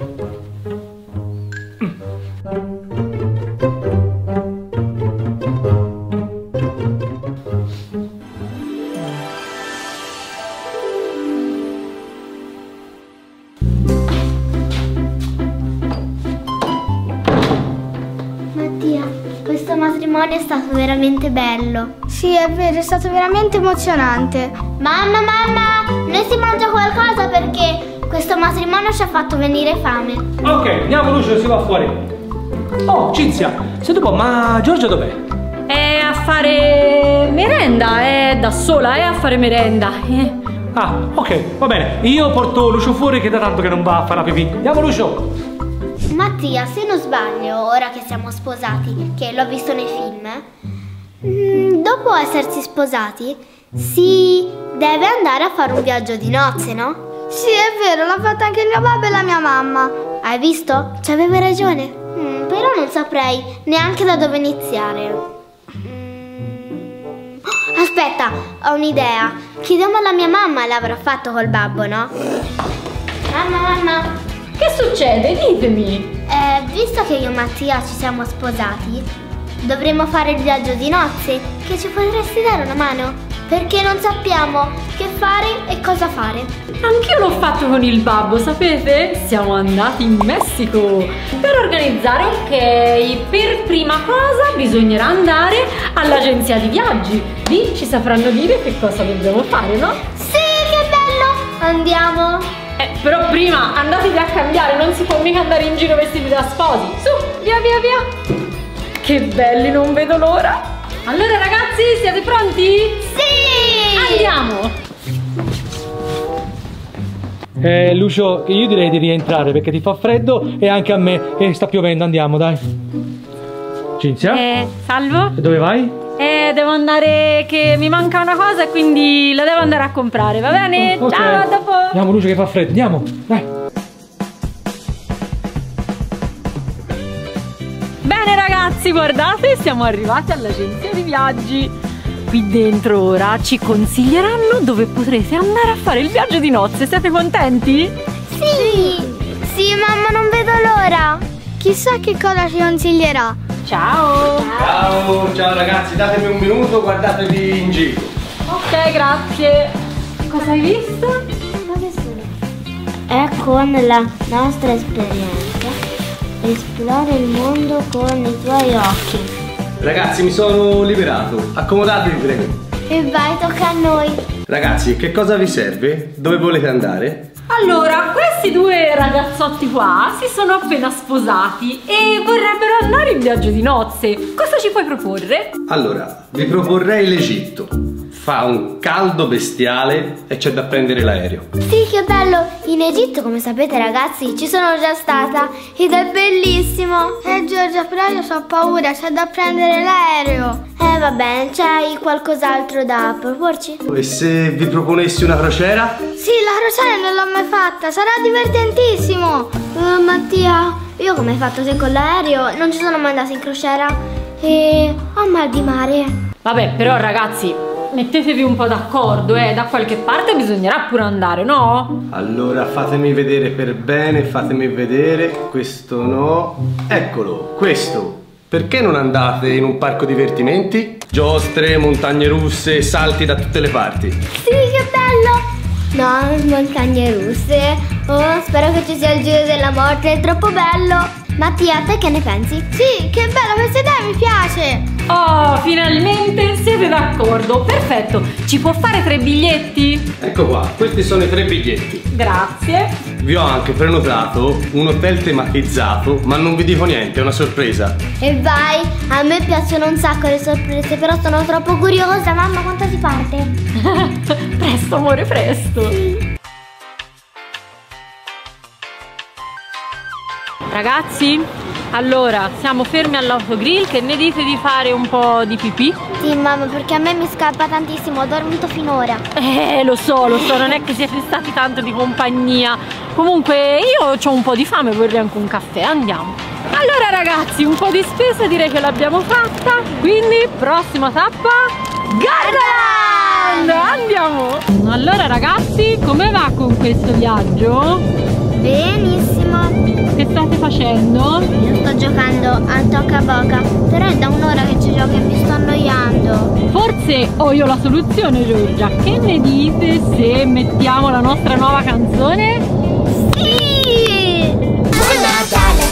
Veramente bello. Sì, è vero, è stato veramente emozionante. Mamma, mamma, noi si mangia qualcosa perché questo matrimonio ci ha fatto venire fame. Ok, andiamo Lucio, si va fuori. Oh, Cinzia, senti un po', ma Giorgia dov'è? È a fare merenda, è da sola, è a fare merenda. Eh. Ah, ok, va bene. Io porto Lucio fuori che da tanto che non va a fare la pipì. Andiamo Lucio. Mattia, se non sbaglio, ora che siamo sposati, che l'ho visto nei film, mm, dopo essersi sposati, si deve andare a fare un viaggio di nozze, no? Sì, è vero, l'ha fatto anche il mio babbo e la mia mamma. Hai visto? Ci aveva ragione. Mm, però non saprei neanche da dove iniziare. Mm. Aspetta, ho un'idea. Chiediamo alla mia mamma l'avrà fatto col babbo, no? Mamma, mamma. Che succede? Ditemi. Eh, visto che io e Mattia ci siamo sposati, dovremmo fare il viaggio di nozze. Che ci potresti dare una mano? Perché non sappiamo che fare e cosa fare. Anch'io l'ho fatto con il babbo, sapete? Siamo andati in Messico per organizzare, ok, per prima cosa bisognerà andare all'agenzia di viaggi. Lì ci sapranno dire che cosa dobbiamo fare, no? Sì, che bello! Andiamo! Eh, però prima andatevi a cambiare, non si può mica andare in giro vestiti da sposi. Su, via via via. Che belli, non vedo l'ora. Allora ragazzi, siete pronti? Sì! Andiamo! Eh, Lucio, io direi di rientrare perché ti fa freddo e anche a me. E sta piovendo, andiamo, dai. Cinzia? Eh, salvo? E dove vai? Eh, devo andare che mi manca una cosa e quindi la devo andare a comprare, va bene? Ok. Ciao, a dopo! Andiamo Lucio che fa freddo, andiamo, dai. Bene ragazzi, guardate, siamo arrivati all'agenzia di viaggi. Qui dentro ora ci consiglieranno dove potrete andare a fare il viaggio di nozze. Siete contenti? Sì! Sì, mamma, non vedo l'ora! Chissà che cosa ci consiglierà. Ciao! Ciao, ciao ragazzi, datemi un minuto, guardatevi in giro. Ok, grazie. Cosa hai visto? È con la nostra esperienza. Esplora il mondo con i tuoi occhi. Ragazzi, mi sono liberato. Accomodatevi, prego. E vai, tocca a noi. Ragazzi, che cosa vi serve? Dove volete andare? Allora, questi due ragazzotti qua si sono appena sposati e vorrebbero andare in viaggio di nozze. Cosa ci puoi proporre? Allora, vi proporrei l'Egitto. Fa un caldo bestiale e c'è da prendere l'aereo. Sì, che bello! In Egitto, come sapete ragazzi, ci sono già stata ed è bellissimo! Eh Giorgia, però io ho paura, c'è da prendere l'aereo. Eh va bene, c'hai qualcos'altro da proporci? E se vi proponessi una crociera? Sì, la crociera non l'ho mai fatta, sarà divertentissimo. Eh, Mattia, io come hai fatto te con l'aereo? Non ci sono mai andata in crociera e ho mal di mare. Vabbè, però ragazzi, mettetevi un po' d'accordo, eh. Da qualche parte bisognerà pure andare, no? Allora fatemi vedere per bene, fatemi vedere. Questo no. Eccolo, questo. Perché non andate in un parco divertimenti? Giostre, montagne russe, salti da tutte le parti. Sì, che bello! No, montagne russe. Oh, spero che ci sia il giro della morte, è troppo bello. Mattia, te che ne pensi? Sì, che bello, questa idea mi piace. Oh, finalmente siete d'accordo. Perfetto. Ci può fare tre biglietti? Ecco qua, questi sono i tre biglietti. Grazie. Vi ho anche prenotato un hotel tematizzato, ma non vi dico niente, è una sorpresa. E vai, a me piacciono un sacco le sorprese, però sono troppo curiosa. Mamma, quanto si parte? presto, amore, presto. Ragazzi, allora, siamo fermi all'autogrill, che ne dite di fare un po' di pipì? Sì, mamma, perché a me mi scappa tantissimo, ho dormito finora. Eh, lo so, lo so, non è che siete stati tanto di compagnia. Comunque, io ho un po' di fame, vorrei anche un caffè, andiamo. Allora ragazzi, un po' di spesa direi che l'abbiamo fatta, quindi prossima tappa, Gardaland! Andiamo! Allora ragazzi, come va con questo viaggio? Benissimo. Che state facendo? Io sto giocando a tocca boca, però è da un'ora che ci gioco e mi sto annoiando. Forse ho io la soluzione Giorgia, che ne dite se mettiamo la nostra nuova canzone? Sì!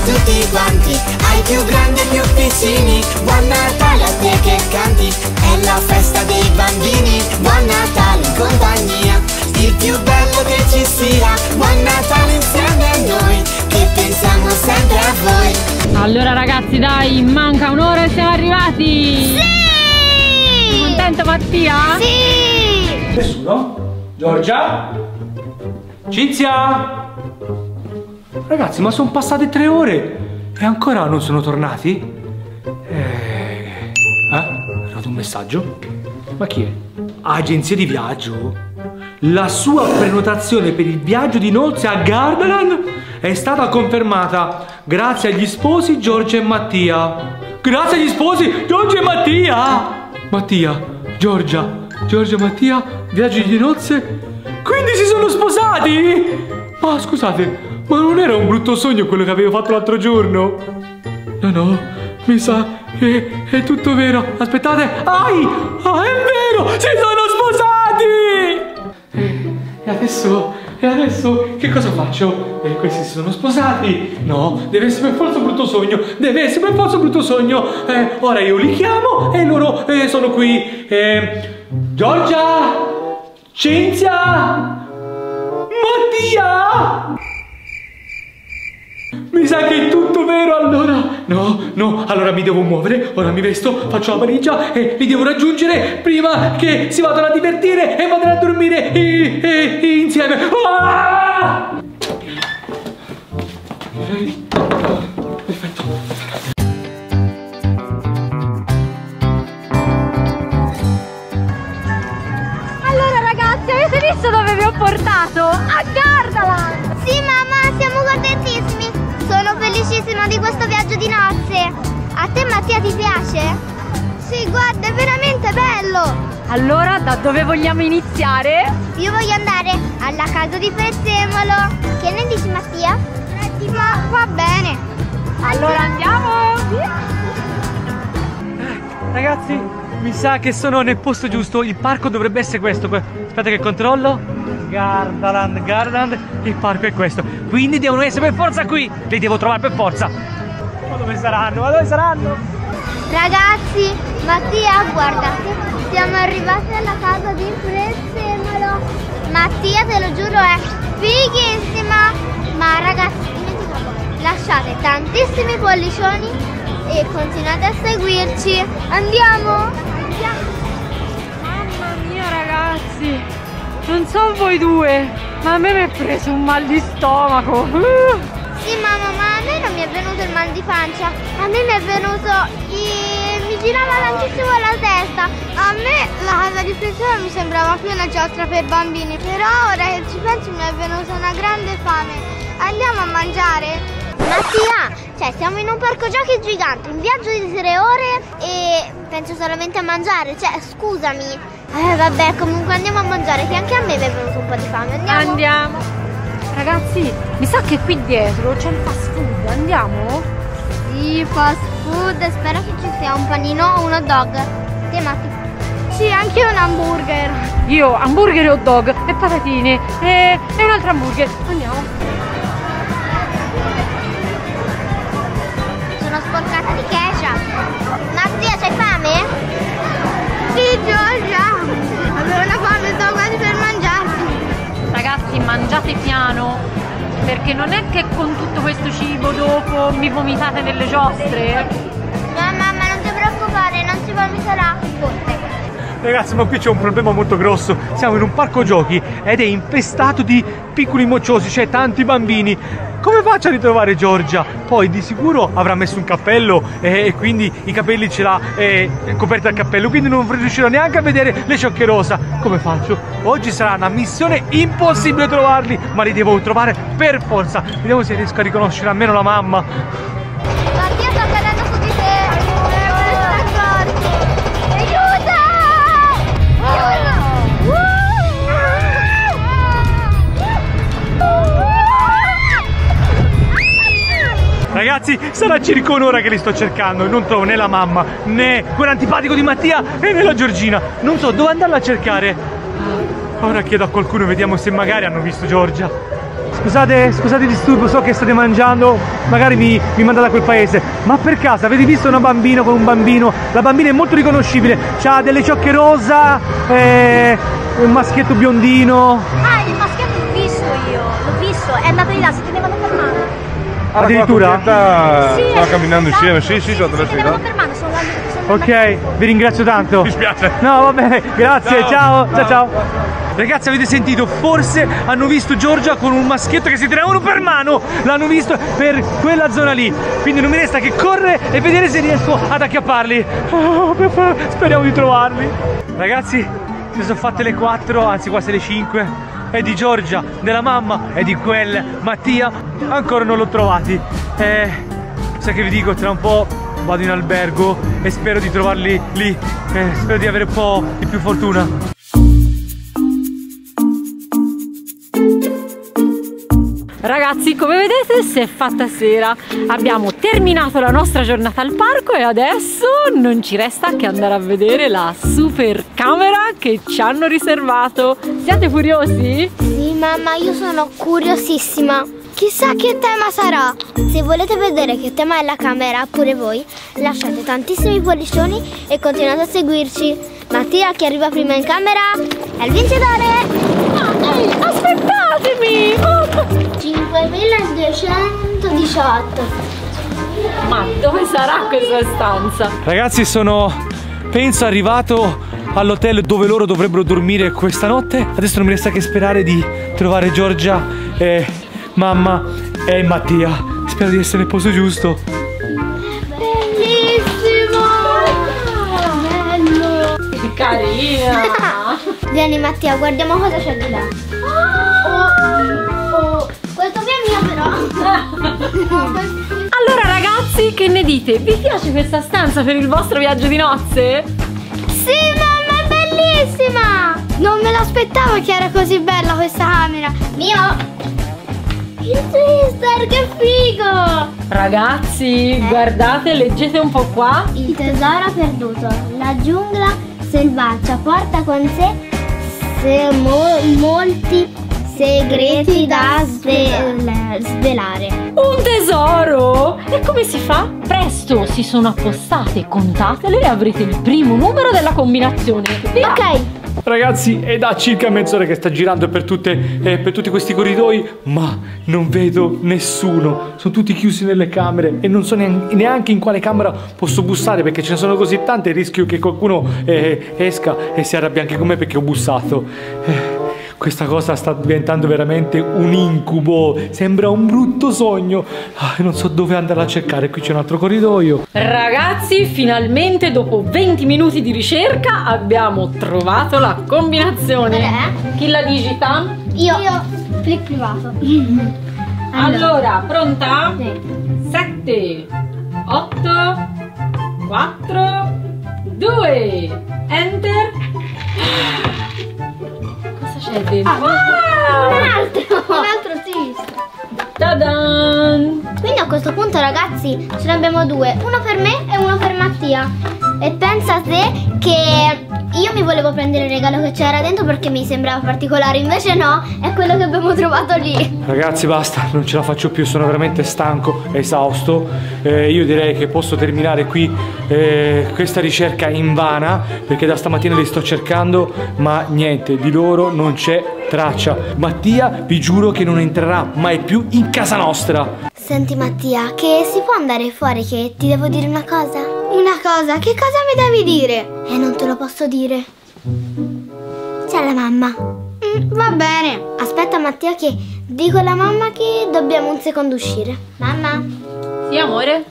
Tutti quanti, ai più grandi e ai più piccini. Buon Natale a te che canti, è la festa dei bambini. Buon Natale in compagnia, il più bello che ci sia. Buon Natale insieme a noi, che pensiamo sempre a voi. Allora ragazzi dai, manca un'ora e siamo arrivati! Sei Sì! contento Mattia? Sì! Nessuno? Giorgia? Cinzia? Ragazzi, ma sono passate tre ore e ancora non sono tornati? Eh? Eh? È arrivato un messaggio? Ma chi è? Agenzia di viaggio? La sua prenotazione per il viaggio di nozze a Gardaland è stata confermata grazie agli sposi Giorgio e Mattia. Grazie agli sposi Giorgio e Mattia! Mattia, Giorgia, Giorgio e Mattia, viaggio di nozze? Quindi si sono sposati? Ma scusate, ma non era un brutto sogno quello che avevo fatto l'altro giorno? No, no, mi sa che è tutto vero. Aspettate, ai! Ah, è vero! Si sono sposati! E, e adesso, e adesso che cosa faccio? E questi si sono sposati? No, deve essere per forza un brutto sogno. Deve essere per forza un brutto sogno. Eh, ora io li chiamo e loro eh, sono qui. Eh, Giorgia! Cinzia! Mattia! Mi sa che è tutto vero allora. No, no, allora mi devo muovere. Ora mi vesto, faccio la valigia e li devo raggiungere prima che si vadano a divertire e vadano a dormire i- i- insieme. Ah! Perfetto. Allora ragazzi, avete visto dove vi ho portato? A Gardaland! Sì mamma, felicissima di questo viaggio di nozze! A te Mattia ti piace? Sì, guarda, è veramente bello! Allora, da dove vogliamo iniziare? Io voglio andare alla casa di Prezzemolo! Che ne dici Mattia? Ma va bene! Allora andiamo! Ragazzi, mi sa che sono nel posto giusto. Il parco dovrebbe essere questo. Que- Aspetta che controllo. Gardaland, Gardaland. Il parco è questo. Quindi devono essere per forza qui. Li devo trovare per forza. Ma dove saranno? Ma dove saranno? Ragazzi, Mattia, guarda, siamo arrivati alla casa di Prezzemolo. Mattia, te lo giuro, è fighissima! Ma ragazzi, dimenticavo, lasciate tantissimi pollicioni e continuate a seguirci. Andiamo? Andiamo! Mamma mia ragazzi, non so voi due, ma a me mi è preso un mal di stomaco. Sì mamma, ma a me non mi è venuto il mal di pancia, a me mi è venuto il... mi girava tantissimo la testa. A me la casa di Frizzella mi sembrava più una giostra per bambini, però ora che ci penso mi è venuta una grande fame. Andiamo a mangiare? Mattia, cioè siamo in un parco giochi gigante, un viaggio di tre ore e penso solamente a mangiare, cioè scusami. Eh vabbè, comunque andiamo a mangiare, che anche a me mi è venuto un po' di fame. Andiamo. Andiamo. Ragazzi, mi sa che qui dietro c'è il fast food, andiamo? Sì, fast food, spero che ci sia un panino o un hot dog. Te Matti? Sì, anche un hamburger. Io hamburger e hot dog e patatine e, e un altro hamburger. Andiamo. Mangiate piano, perché non è che con tutto questo cibo dopo mi vomitate nelle giostre. No, mamma, non ti preoccupare, non si vomiterà. Ragazzi, ma qui c'è un problema molto grosso. Siamo in un parco giochi ed è infestato di piccoli mocciosi, cioè tanti bambini. Come faccio a ritrovare Giorgia? Poi di sicuro avrà messo un cappello e, quindi i capelli ce l'ha coperti dal cappello, quindi non riuscirò neanche a vedere le ciocche rosa. Come faccio? Oggi sarà una missione impossibile trovarli, ma li devo trovare per forza. Vediamo se riesco a riconoscere almeno la mamma. Ragazzi, sarà circa un'ora che li sto cercando e non trovo né la mamma né quell'antipatico di Mattia e né la Giorgina. Non so dove andarla a cercare. Ora chiedo a qualcuno, vediamo se magari hanno visto Giorgia. Scusate, scusate il disturbo, so che state mangiando, magari mi, mi mandate a quel paese. Ma per caso avete visto una bambina con un bambino? La bambina è molto riconoscibile, ha delle ciocche rosa, eh, un maschietto biondino. Ah, il maschietto l'ho visto io, l'ho visto, è andato di là, si tenevano per mano. Addirittura? Sì, Stava camminando esatto. insieme, sì, sì, sono là sono Ok, vi ringrazio tanto. Mi dispiace. No, va bene, grazie, ciao, Ciao. ciao, ciao. Ragazzi, avete sentito? Forse hanno visto Giorgia con un maschietto che si tenevano per mano. L'hanno visto per quella zona lì. Quindi non mi resta che correre e vedere se riesco ad acchiapparli. Oh, speriamo di trovarli. Ragazzi, si sono fatte le 4, anzi quasi le 5. E di Giorgia, della mamma e di quel Mattia ancora non l'ho trovati. Eh, sai che vi dico, tra un po' vado in albergo e spero di trovarli lì. Eh, spero di avere un po' di più fortuna. Ragazzi, come vedete, si è fatta sera. Abbiamo terminato la nostra giornata al parco e adesso non ci resta che andare a vedere la super camera che ci hanno riservato. Siete curiosi? Sì, mamma, io sono curiosissima. Chissà che tema sarà. Se volete vedere che tema è la camera, pure voi, lasciate tantissimi pollicioni e continuate a seguirci. Mattia, chi arriva prima in camera, è il vincitore! ehi, aspettatemi! 5218. Ma dove sarà questa stanza? Ragazzi, sono penso arrivato all'hotel dove loro dovrebbero dormire questa notte. Adesso non mi resta che sperare di trovare Giorgia e mamma e Mattia. Spero di essere nel posto giusto. Bellissimo! Bello! Che carina! Vieni Mattia, guardiamo cosa c'è di là. Oh. Questo qui è mio però. Allora ragazzi, che ne dite? Vi piace questa stanza per il vostro viaggio di nozze? Sì, mamma, è bellissima! Non me l'aspettavo che era così bella questa camera. Mio! Il twister, che figo! Ragazzi, guardate, leggete un po' qua. Il tesoro perduto, la giungla selvaggia porta con sé se- mo- molti segreti da sve- svelare. Un tesoro! E come si fa? Presto si sono appostate, contatele e avrete il primo numero della combinazione. Via! Ok, Ragazzi, è da circa mezz'ora che sta girando per, tutte, eh, per tutti questi corridoi, ma non vedo nessuno. Sono tutti chiusi nelle camere e non so nean- neanche in quale camera posso bussare perché ce ne sono così tante. Il rischio che qualcuno eh, esca e si arrabbia anche con me perché ho bussato. Eh, questa cosa sta diventando veramente un incubo. Sembra un brutto sogno. Ah, non so dove andare a cercare. Qui c'è un altro corridoio. Ragazzi, finalmente dopo 20 minuti di ricerca abbiamo trovato la combinazione. Chi la digita? Io. Io. Click privato. Allora, pronta? 7, 8, 4, 2, enter. C'è dentro? Ah, Wow! Un altro. Un altro twist. Ta-dan! Quindi a questo punto ragazzi ce ne abbiamo due, uno per me e uno per Mattia. E pensa te che io mi volevo prendere il regalo che c'era dentro perché mi sembrava particolare, invece no, è quello che abbiamo trovato lì. Ragazzi basta, non ce la faccio più, sono veramente stanco, esausto. Eh, io direi che posso terminare qui eh, questa ricerca invana perché da stamattina li sto cercando ma niente, di loro non c'è traccia. Mattia vi giuro che non entrerà mai più in casa nostra. Senti Mattia, che si può andare fuori che ti devo dire una cosa? Una cosa, che cosa mi devi dire? E non te lo posso dire. C'è la mamma. Mm, va bene. Aspetta Mattia che dico alla mamma che dobbiamo un secondo uscire. Mamma? Sì, amore?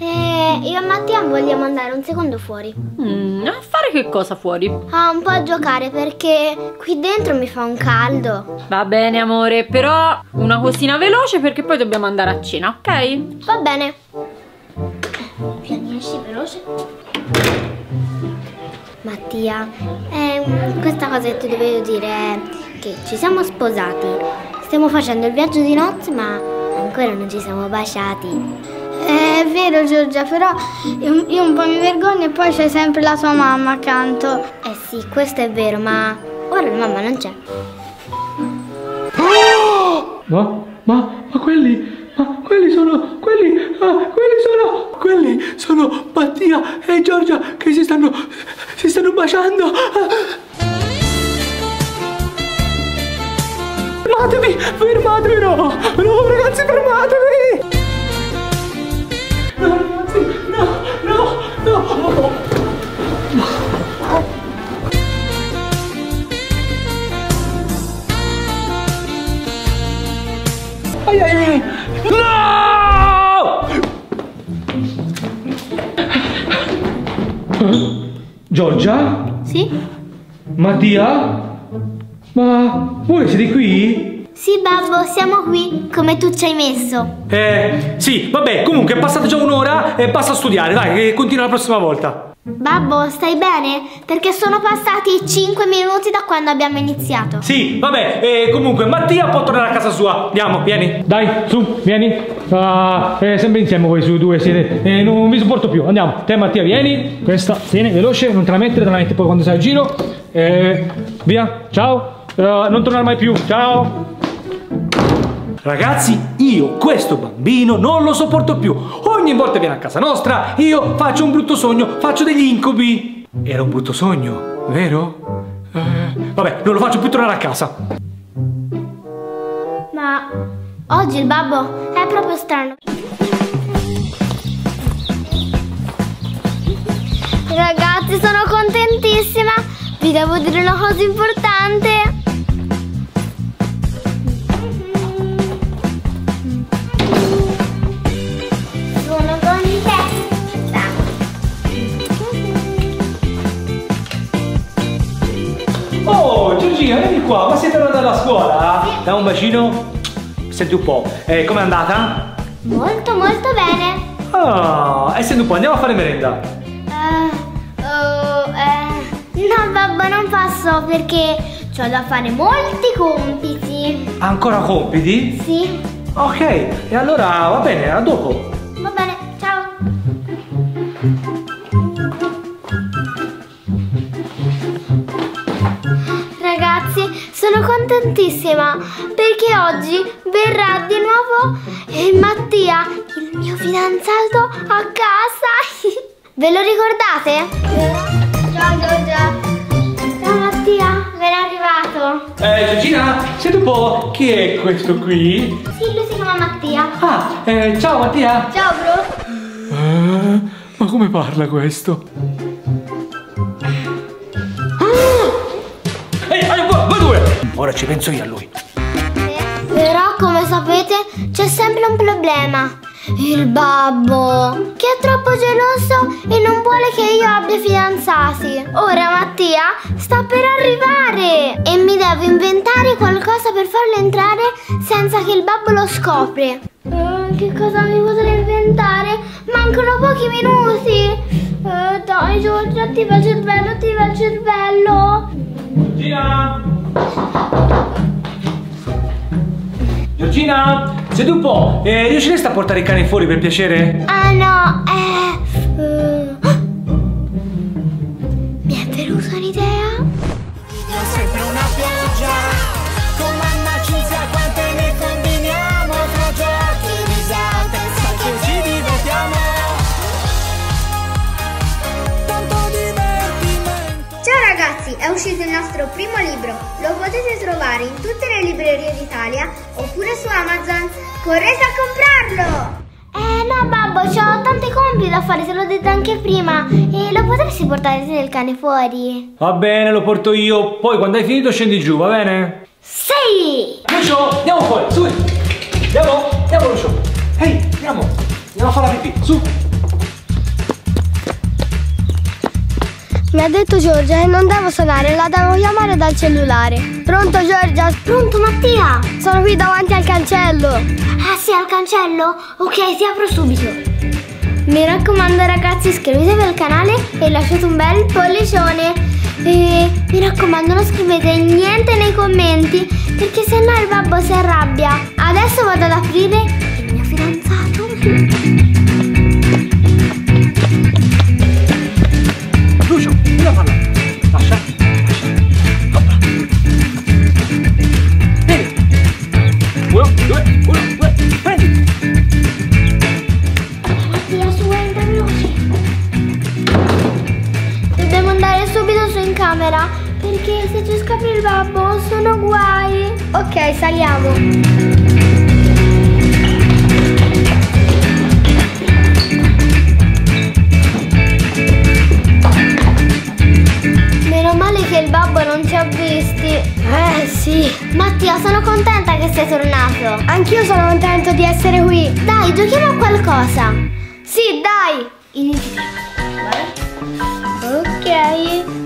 Eh, io e Mattia vogliamo andare un secondo fuori. Mm, a fare che cosa fuori? Ah, un po' a giocare perché qui dentro mi fa un caldo. Va bene, amore, però una cosina veloce perché poi dobbiamo andare a cena, ok? Va bene. Vieni, esci veloce. Mattia, ehm, questa cosa che ti dovevo dire è che ci siamo sposati. Stiamo facendo il viaggio di nozze, ma ancora non ci siamo baciati. Vero Giorgia, però io, io un po' mi vergogno e poi c'è sempre la tua mamma accanto. Eh sì, questo è vero, ma ora la mamma non c'è. No? Ma, ma quelli, ma quelli sono, quelli, ah, quelli sono, quelli sono Mattia e Giorgia che si stanno, si stanno baciando. Ah. Fermatevi, fermatevi, no, no ragazzi fermatevi. No ragazzi, no, no, no. Ai ai ai! No! Giorgia? Sì? Mattia? Ma voi siete qui? Sì, babbo, siamo qui, come tu ci hai messo. Eh, sì, vabbè, comunque è passata già un'ora e basta studiare, dai, eh, continua la prossima volta. Babbo, stai bene? Perché sono passati 5 minuti da quando abbiamo iniziato. Sì, vabbè, eh, comunque Mattia può tornare a casa sua. Andiamo, vieni. Dai, su, vieni. Ah, eh, sempre insieme voi su due siete. Eh, non vi sopporto più. Andiamo. Te Mattia, vieni. Questa, tieni, veloce, non te la mettere, te la metti poi quando sei a giro. Eh, via, ciao. Eh, non tornare mai più. Ciao. Ragazzi, io questo bambino non lo sopporto più. Ogni volta viene a casa nostra, io faccio un brutto sogno, faccio degli incubi. Era un brutto sogno, vero? Eh, vabbè, non lo faccio più tornare a casa. Ma oggi il babbo è proprio strano. Ragazzi, sono contentissima. Vi devo dire una cosa importante. Giorgina, vieni qua, ma sei tornata dalla scuola? Da un bacino? Senti un po', eh, com'è andata? Molto, molto bene. Ah, e senti un po', andiamo a fare merenda. Eh, oh, eh, no, babbo, non posso perché ho da fare molti compiti. Ancora compiti? Sì, Ok, e allora va bene, a dopo. Contentissima perché oggi verrà di nuovo eh, Mattia, il mio fidanzato, a casa. Ve lo ricordate? Ciao Giorgia. Ciao Mattia. Eh, Giorgina, senti un po', chi è questo qui? Sì, lui si chiama Mattia. Ah, eh, ciao Mattia. Ciao, bro. Eh, ma come parla questo? Ora ci penso io a lui. Però, come sapete, c'è sempre un problema. Il babbo, che è troppo geloso e non vuole che io abbia fidanzati. Ora Mattia sta per arrivare e mi devo inventare qualcosa per farlo entrare senza che il babbo lo scopre. Eh, che cosa mi potrei inventare? Mancano pochi minuti. Eh, dai Giorgio, attiva il cervello, attiva il cervello. Giorgina! Giorgina, senti un po', eh, riusciresti a portare il cane fuori per piacere? Ah no, eh... eh, Mi è venuta un'idea? Sempre una pioggia uscito il nostro primo libro. Lo potete trovare in tutte le librerie d'Italia oppure su Amazon. Correte a comprarlo! Eh no babbo, ho tanti compiti da fare, te l'ho detto anche prima. E lo potresti portare te il cane fuori? Va bene, lo porto io. Poi quando hai finito scendi giù, va bene? Sì! Lucio, andiamo fuori, su. Andiamo, andiamo Lucio. Ehi, andiamo. Andiamo a fare la pipì, su. Mi ha detto Giorgia che non devo suonare, la devo chiamare dal cellulare. Pronto Giorgia? Pronto Mattia? Sono qui davanti al cancello. Ah sì, al cancello? Ok, ti apro subito. Mi raccomando ragazzi, iscrivetevi al canale e lasciate un bel pollicione. E mi raccomando non scrivete niente nei commenti perché sennò il babbo si arrabbia. Adesso vado ad aprire il mio fidanzato. Ok, saliamo. Meno male che il babbo non ci ha visti. Eh sì, Mattia, sono contenta che sei tornato. anch'io sono contento di essere qui. Dai, giochiamo a qualcosa. Sì, dai. Inizia. Ok.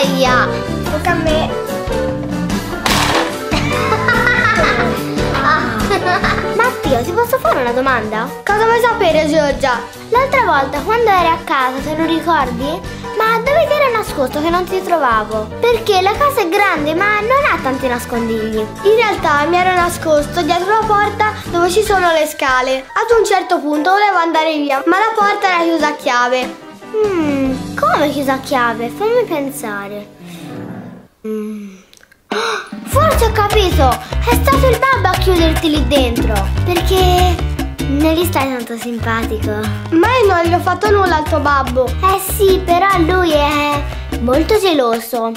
Aia. Tocca a me. Mattia, ti posso fare una domanda? Cosa vuoi sapere Giorgia? L'altra volta quando eri a casa, te lo ricordi? Ma dove ti eri nascosto che non ti trovavo? Perché la casa è grande ma non ha tanti nascondigli. In realtà mi ero nascosto dietro la porta dove ci sono le scale. Ad un certo punto volevo andare via, ma la porta era chiusa a chiave. Hmm, come chiusa a chiave? Fammi pensare. Mm. Forse ho capito! È stato il babbo a chiuderti lì dentro! Perché non gli stai tanto simpatico. Ma io non gli ho fatto nulla al tuo babbo. Eh sì, però lui è molto geloso.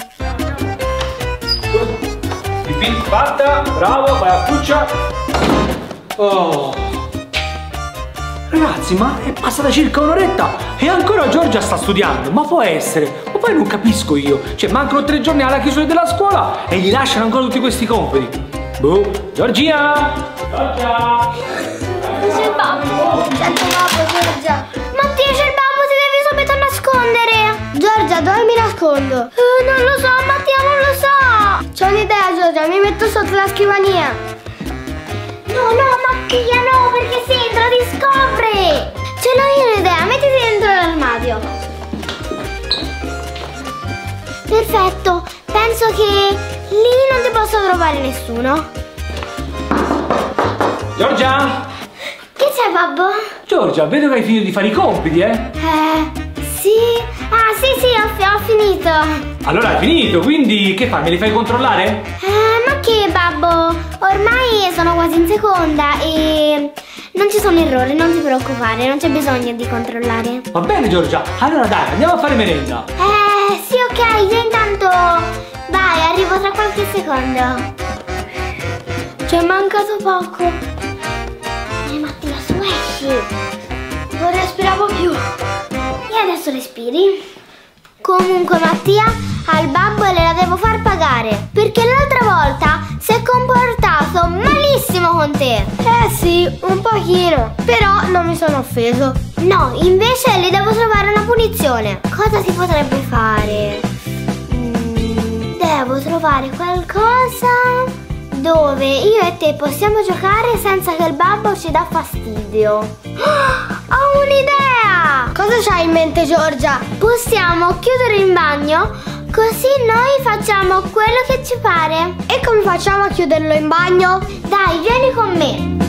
Fatta, bravo, vai a cuccia. Oh. Ragazzi, ma è passata circa un'oretta e ancora Giorgia sta studiando. Ma può essere? Ma poi non capisco io. Cioè, mancano tre giorni alla chiusura della scuola e gli lasciano ancora tutti questi compiti. Boh, Giorgia! Giorgia! C'è il babbo! Tuo babbo Giorgia. Mattia, c'è il babbo, ti devi subito nascondere! Giorgia, dove mi nascondo? Eh, non lo so, Mattia, non lo so! C'ho un'idea Giorgia, mi metto sotto la scrivania. No, no, Mattia, no, perché se entra ti scopre! Ce l'ho io un'idea, mettiti dentro l'armadio. Perfetto, penso che lì non ti possa trovare nessuno. Giorgia! Che c'è, babbo? Giorgia, vedo che hai finito di fare i compiti, eh? Eh, sì, Ah, sì, sì, ho, ho finito. Allora hai finito, quindi che fai? Me li fai controllare? Eh, ma che, babbo? Ormai sono quasi in seconda e non ci sono errori, non ti preoccupare, non c'è bisogno di controllare. Va bene Giorgia, allora dai, andiamo a fare merenda. Eh, sì, ok, io intanto... Vai, arrivo tra qualche secondo. Ci è mancato poco. Eh, Mattia, su, esci. Non respiravo più. E adesso respiri. Comunque, Mattia, al babbo le la devo far pagare. Perché l'altra volta si è comportato malissimo con te. Eh sì, un pochino. Però non mi sono offeso. No, invece le devo trovare una punizione. Cosa si potrebbe fare? Mm, Devo trovare qualcosa dove io e te possiamo giocare senza che il babbo ci dà fastidio. Ho un'idea! Cosa c'hai in mente, Giorgia? Possiamo chiudere in bagno così noi facciamo quello che ci pare. E come facciamo a chiuderlo in bagno? Dai, vieni con me.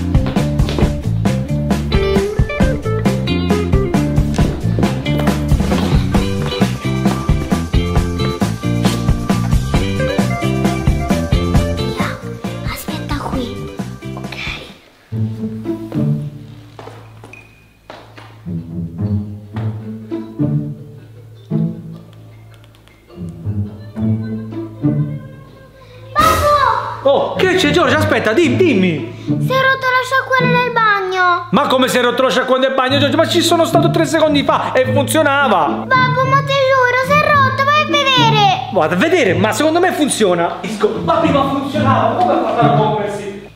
Aspetta, dimmi, dimmi. Si è rotto la sciacquone nel bagno. Ma come si è rotto lo sciacquone del bagno Giorgia? Ma ci sono stato tre secondi fa e funzionava. Babbo, ma ti giuro, si è rotto, vai a vedere. Vado a vedere, ma secondo me funziona. Ma prima funzionava, come ha fatto a rompersi?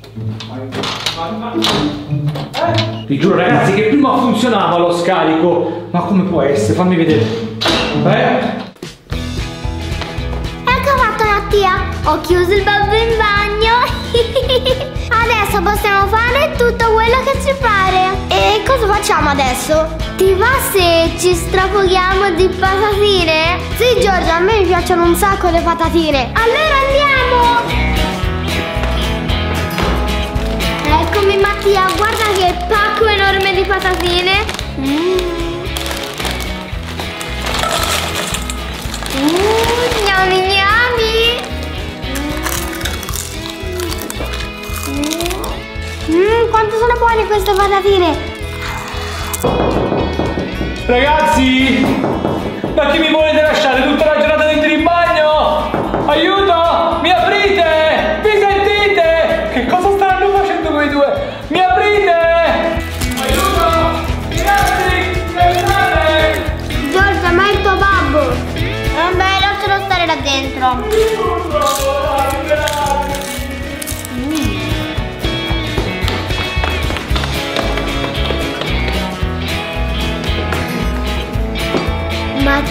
Eh? Ti giuro ragazzi che prima funzionava lo scarico. Ma come può essere? Fammi vedere. Eh? Ecco fatto Mattia, ho chiuso il adesso possiamo fare tutto quello che ci pare. E cosa facciamo adesso? Ti va se ci strapoghiamo di patatine? Sì Giorgia, a me mi piacciono un sacco le patatine. Allora andiamo! Eccomi Mattia, guarda che pacco enorme di patatine. Mm. Mm, gnami. Quanto sono buone queste patatine. Ragazzi! Ma chi mi volete lasciare tutta la giornata dentro in bagno? Aiuto! Mi aprite! Mi sentite? Che cosa stanno facendo quei due? Mi aprite! Aiuto! Ragazzi! Giorgia, ma è il tuo babbo. Vabbè, lascialo stare là dentro.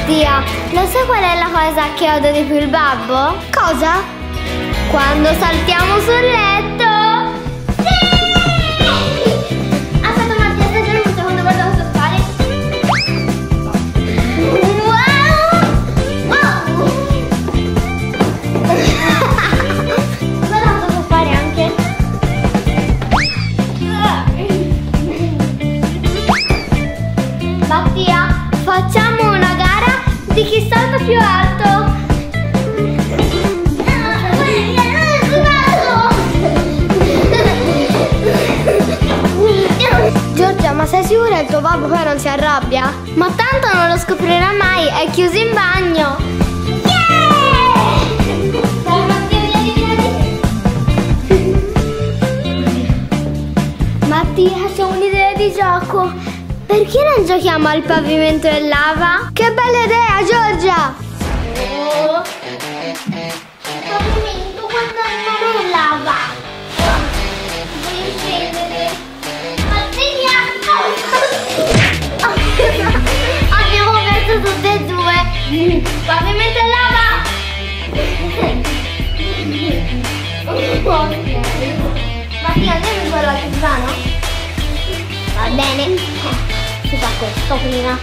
Mattia, lo sai qual è la cosa che odio di più il babbo? Cosa? Quando saltiamo sul letto! Sicura il tuo babbo poi non si arrabbia? Ma tanto non lo scoprirà mai, è chiuso in bagno. Yeah! Mattia, c'ho un'idea di gioco. Perché non giochiamo al pavimento in lava? Che bella idea, Giorgia! Pavimento in lava! Mattia, andiamo quello al divano? Va bene. Si fa questo prima.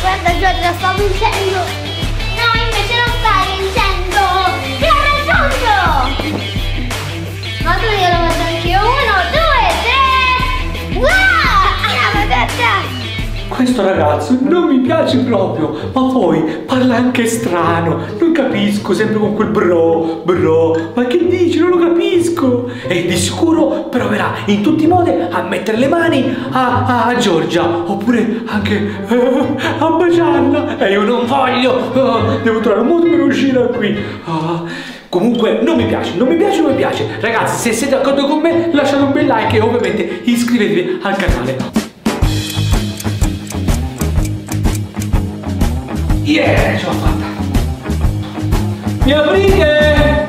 Guarda Giorgia, sto vincendo. No, invece non stai vincendo. Ti ho raggiunto. Ma tu io lo faccio anch'io. Uno, due, tre. Wow! Ah, Giorgia. Questo ragazzo non mi piace proprio, ma poi parla anche strano, non capisco, sempre con quel bro, bro, ma che dici? Non lo capisco. E di sicuro proverà in tutti i modi a mettere le mani a, a- a Giorgia, oppure anche eh, a baciarla. E io non voglio, ah, devo trovare un modo per uscire da qui. Ah, Comunque non mi piace, non mi piace, non mi piace. Ragazzi, se siete d'accordo con me, lasciate un bel like e ovviamente iscrivetevi al canale. Yeah, ce l'ho fatta. Mi aprite?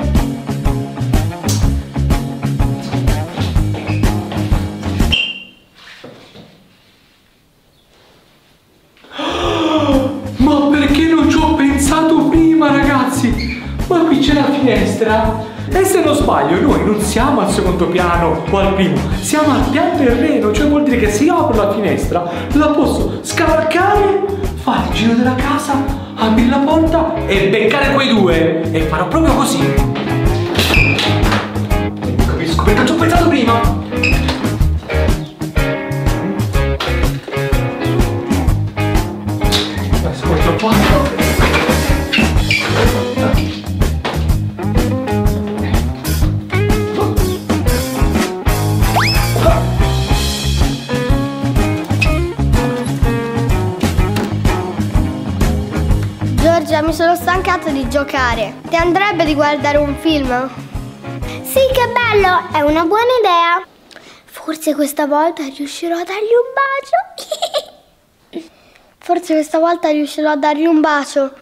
Ma perché non ci ho pensato prima, ragazzi? Ma qui c'è la finestra. E se non sbaglio, noi non siamo al secondo piano o al primo, siamo al piano terreno, cioè vuol dire che se io apro la finestra, la posso scavalcare, fare il giro della casa, aprire la porta e beccare quei due. E farò proprio così. Non capisco perché ci ho pensato prima. Stancato di giocare. Ti andrebbe di guardare un film? Sì, che bello! È una buona idea. Forse questa volta riuscirò a dargli un bacio. Forse questa volta riuscirò a dargli un bacio.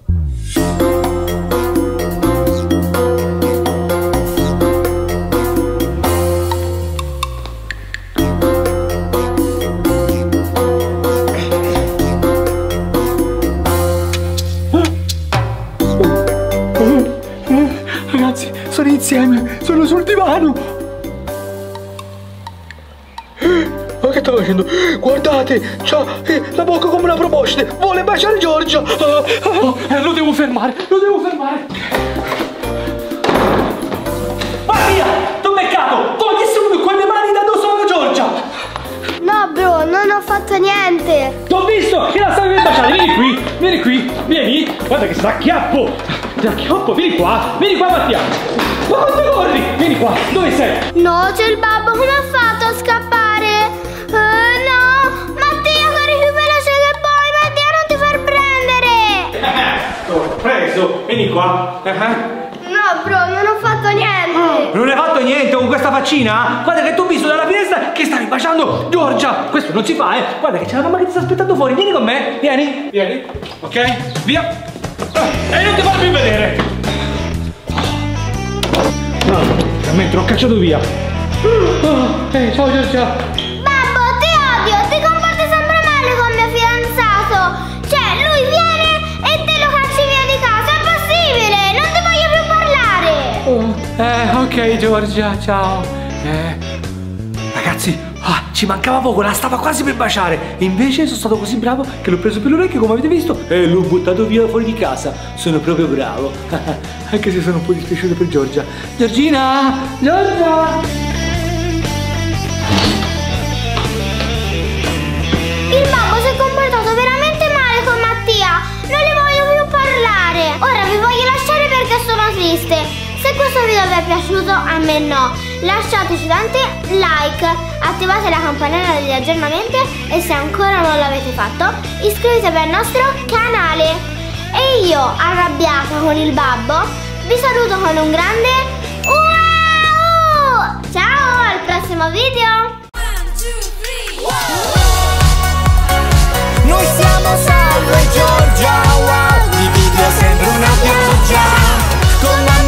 Insieme, sono sul divano. Ma che sta facendo? Guardate, c'ha eh, la bocca come una proboscide, vuole baciare Giorgia. Ah, ah, eh, lo devo fermare, lo devo fermare. Non ho fatto niente. T'ho visto che la stavi per baciare, vieni qui, vieni qui, vieni. Guarda che sta acchiappo. Ti acchiappo, vieni qua, vieni qua Mattia. Ma quanto corri? Vieni qua, dove sei? No, c'è il babbo, come ha fatto a scappare? Eh, no! Mattia, corri più veloce che puoi! Mattia, non ti far prendere! T'ho preso, vieni qua. Eh, eh. Non hai fatto niente con questa faccina? Guarda che tu ho visto dalla finestra che stavi baciando Giorgia. Questo non si fa, eh. Guarda che c'è la mamma che ti sta aspettando fuori. Vieni con me. Vieni. Vieni. Ok? Via. Ah, E non ti farò più vedere. No, veramente l'ho cacciato via. Ah, Ehi, ciao Giorgia. Eh, ok Giorgia, ciao. Eh, ragazzi, ah, ci mancava poco, la stava quasi per baciare. Invece sono stato così bravo che l'ho preso per l'orecchio, come avete visto, e l'ho buttato via fuori di casa. Sono proprio bravo. Anche se sono un po' dispiaciuto per Giorgia. Giorgina! Giorgia! Il babbo si è comportato veramente male con Mattia! Non le voglio più parlare! Ora vi voglio lasciare perché sono triste! Se questo video vi è piaciuto, a me no. Lasciateci tanti like, attivate la campanella degli aggiornamenti e se ancora non l'avete fatto, iscrivetevi al nostro canale. E io, arrabbiata con il babbo, vi saluto con un grande wow! Ciao, al prossimo video! Noi siamo Salvo e Giorgia, wow, di video sembra una pioggia, con la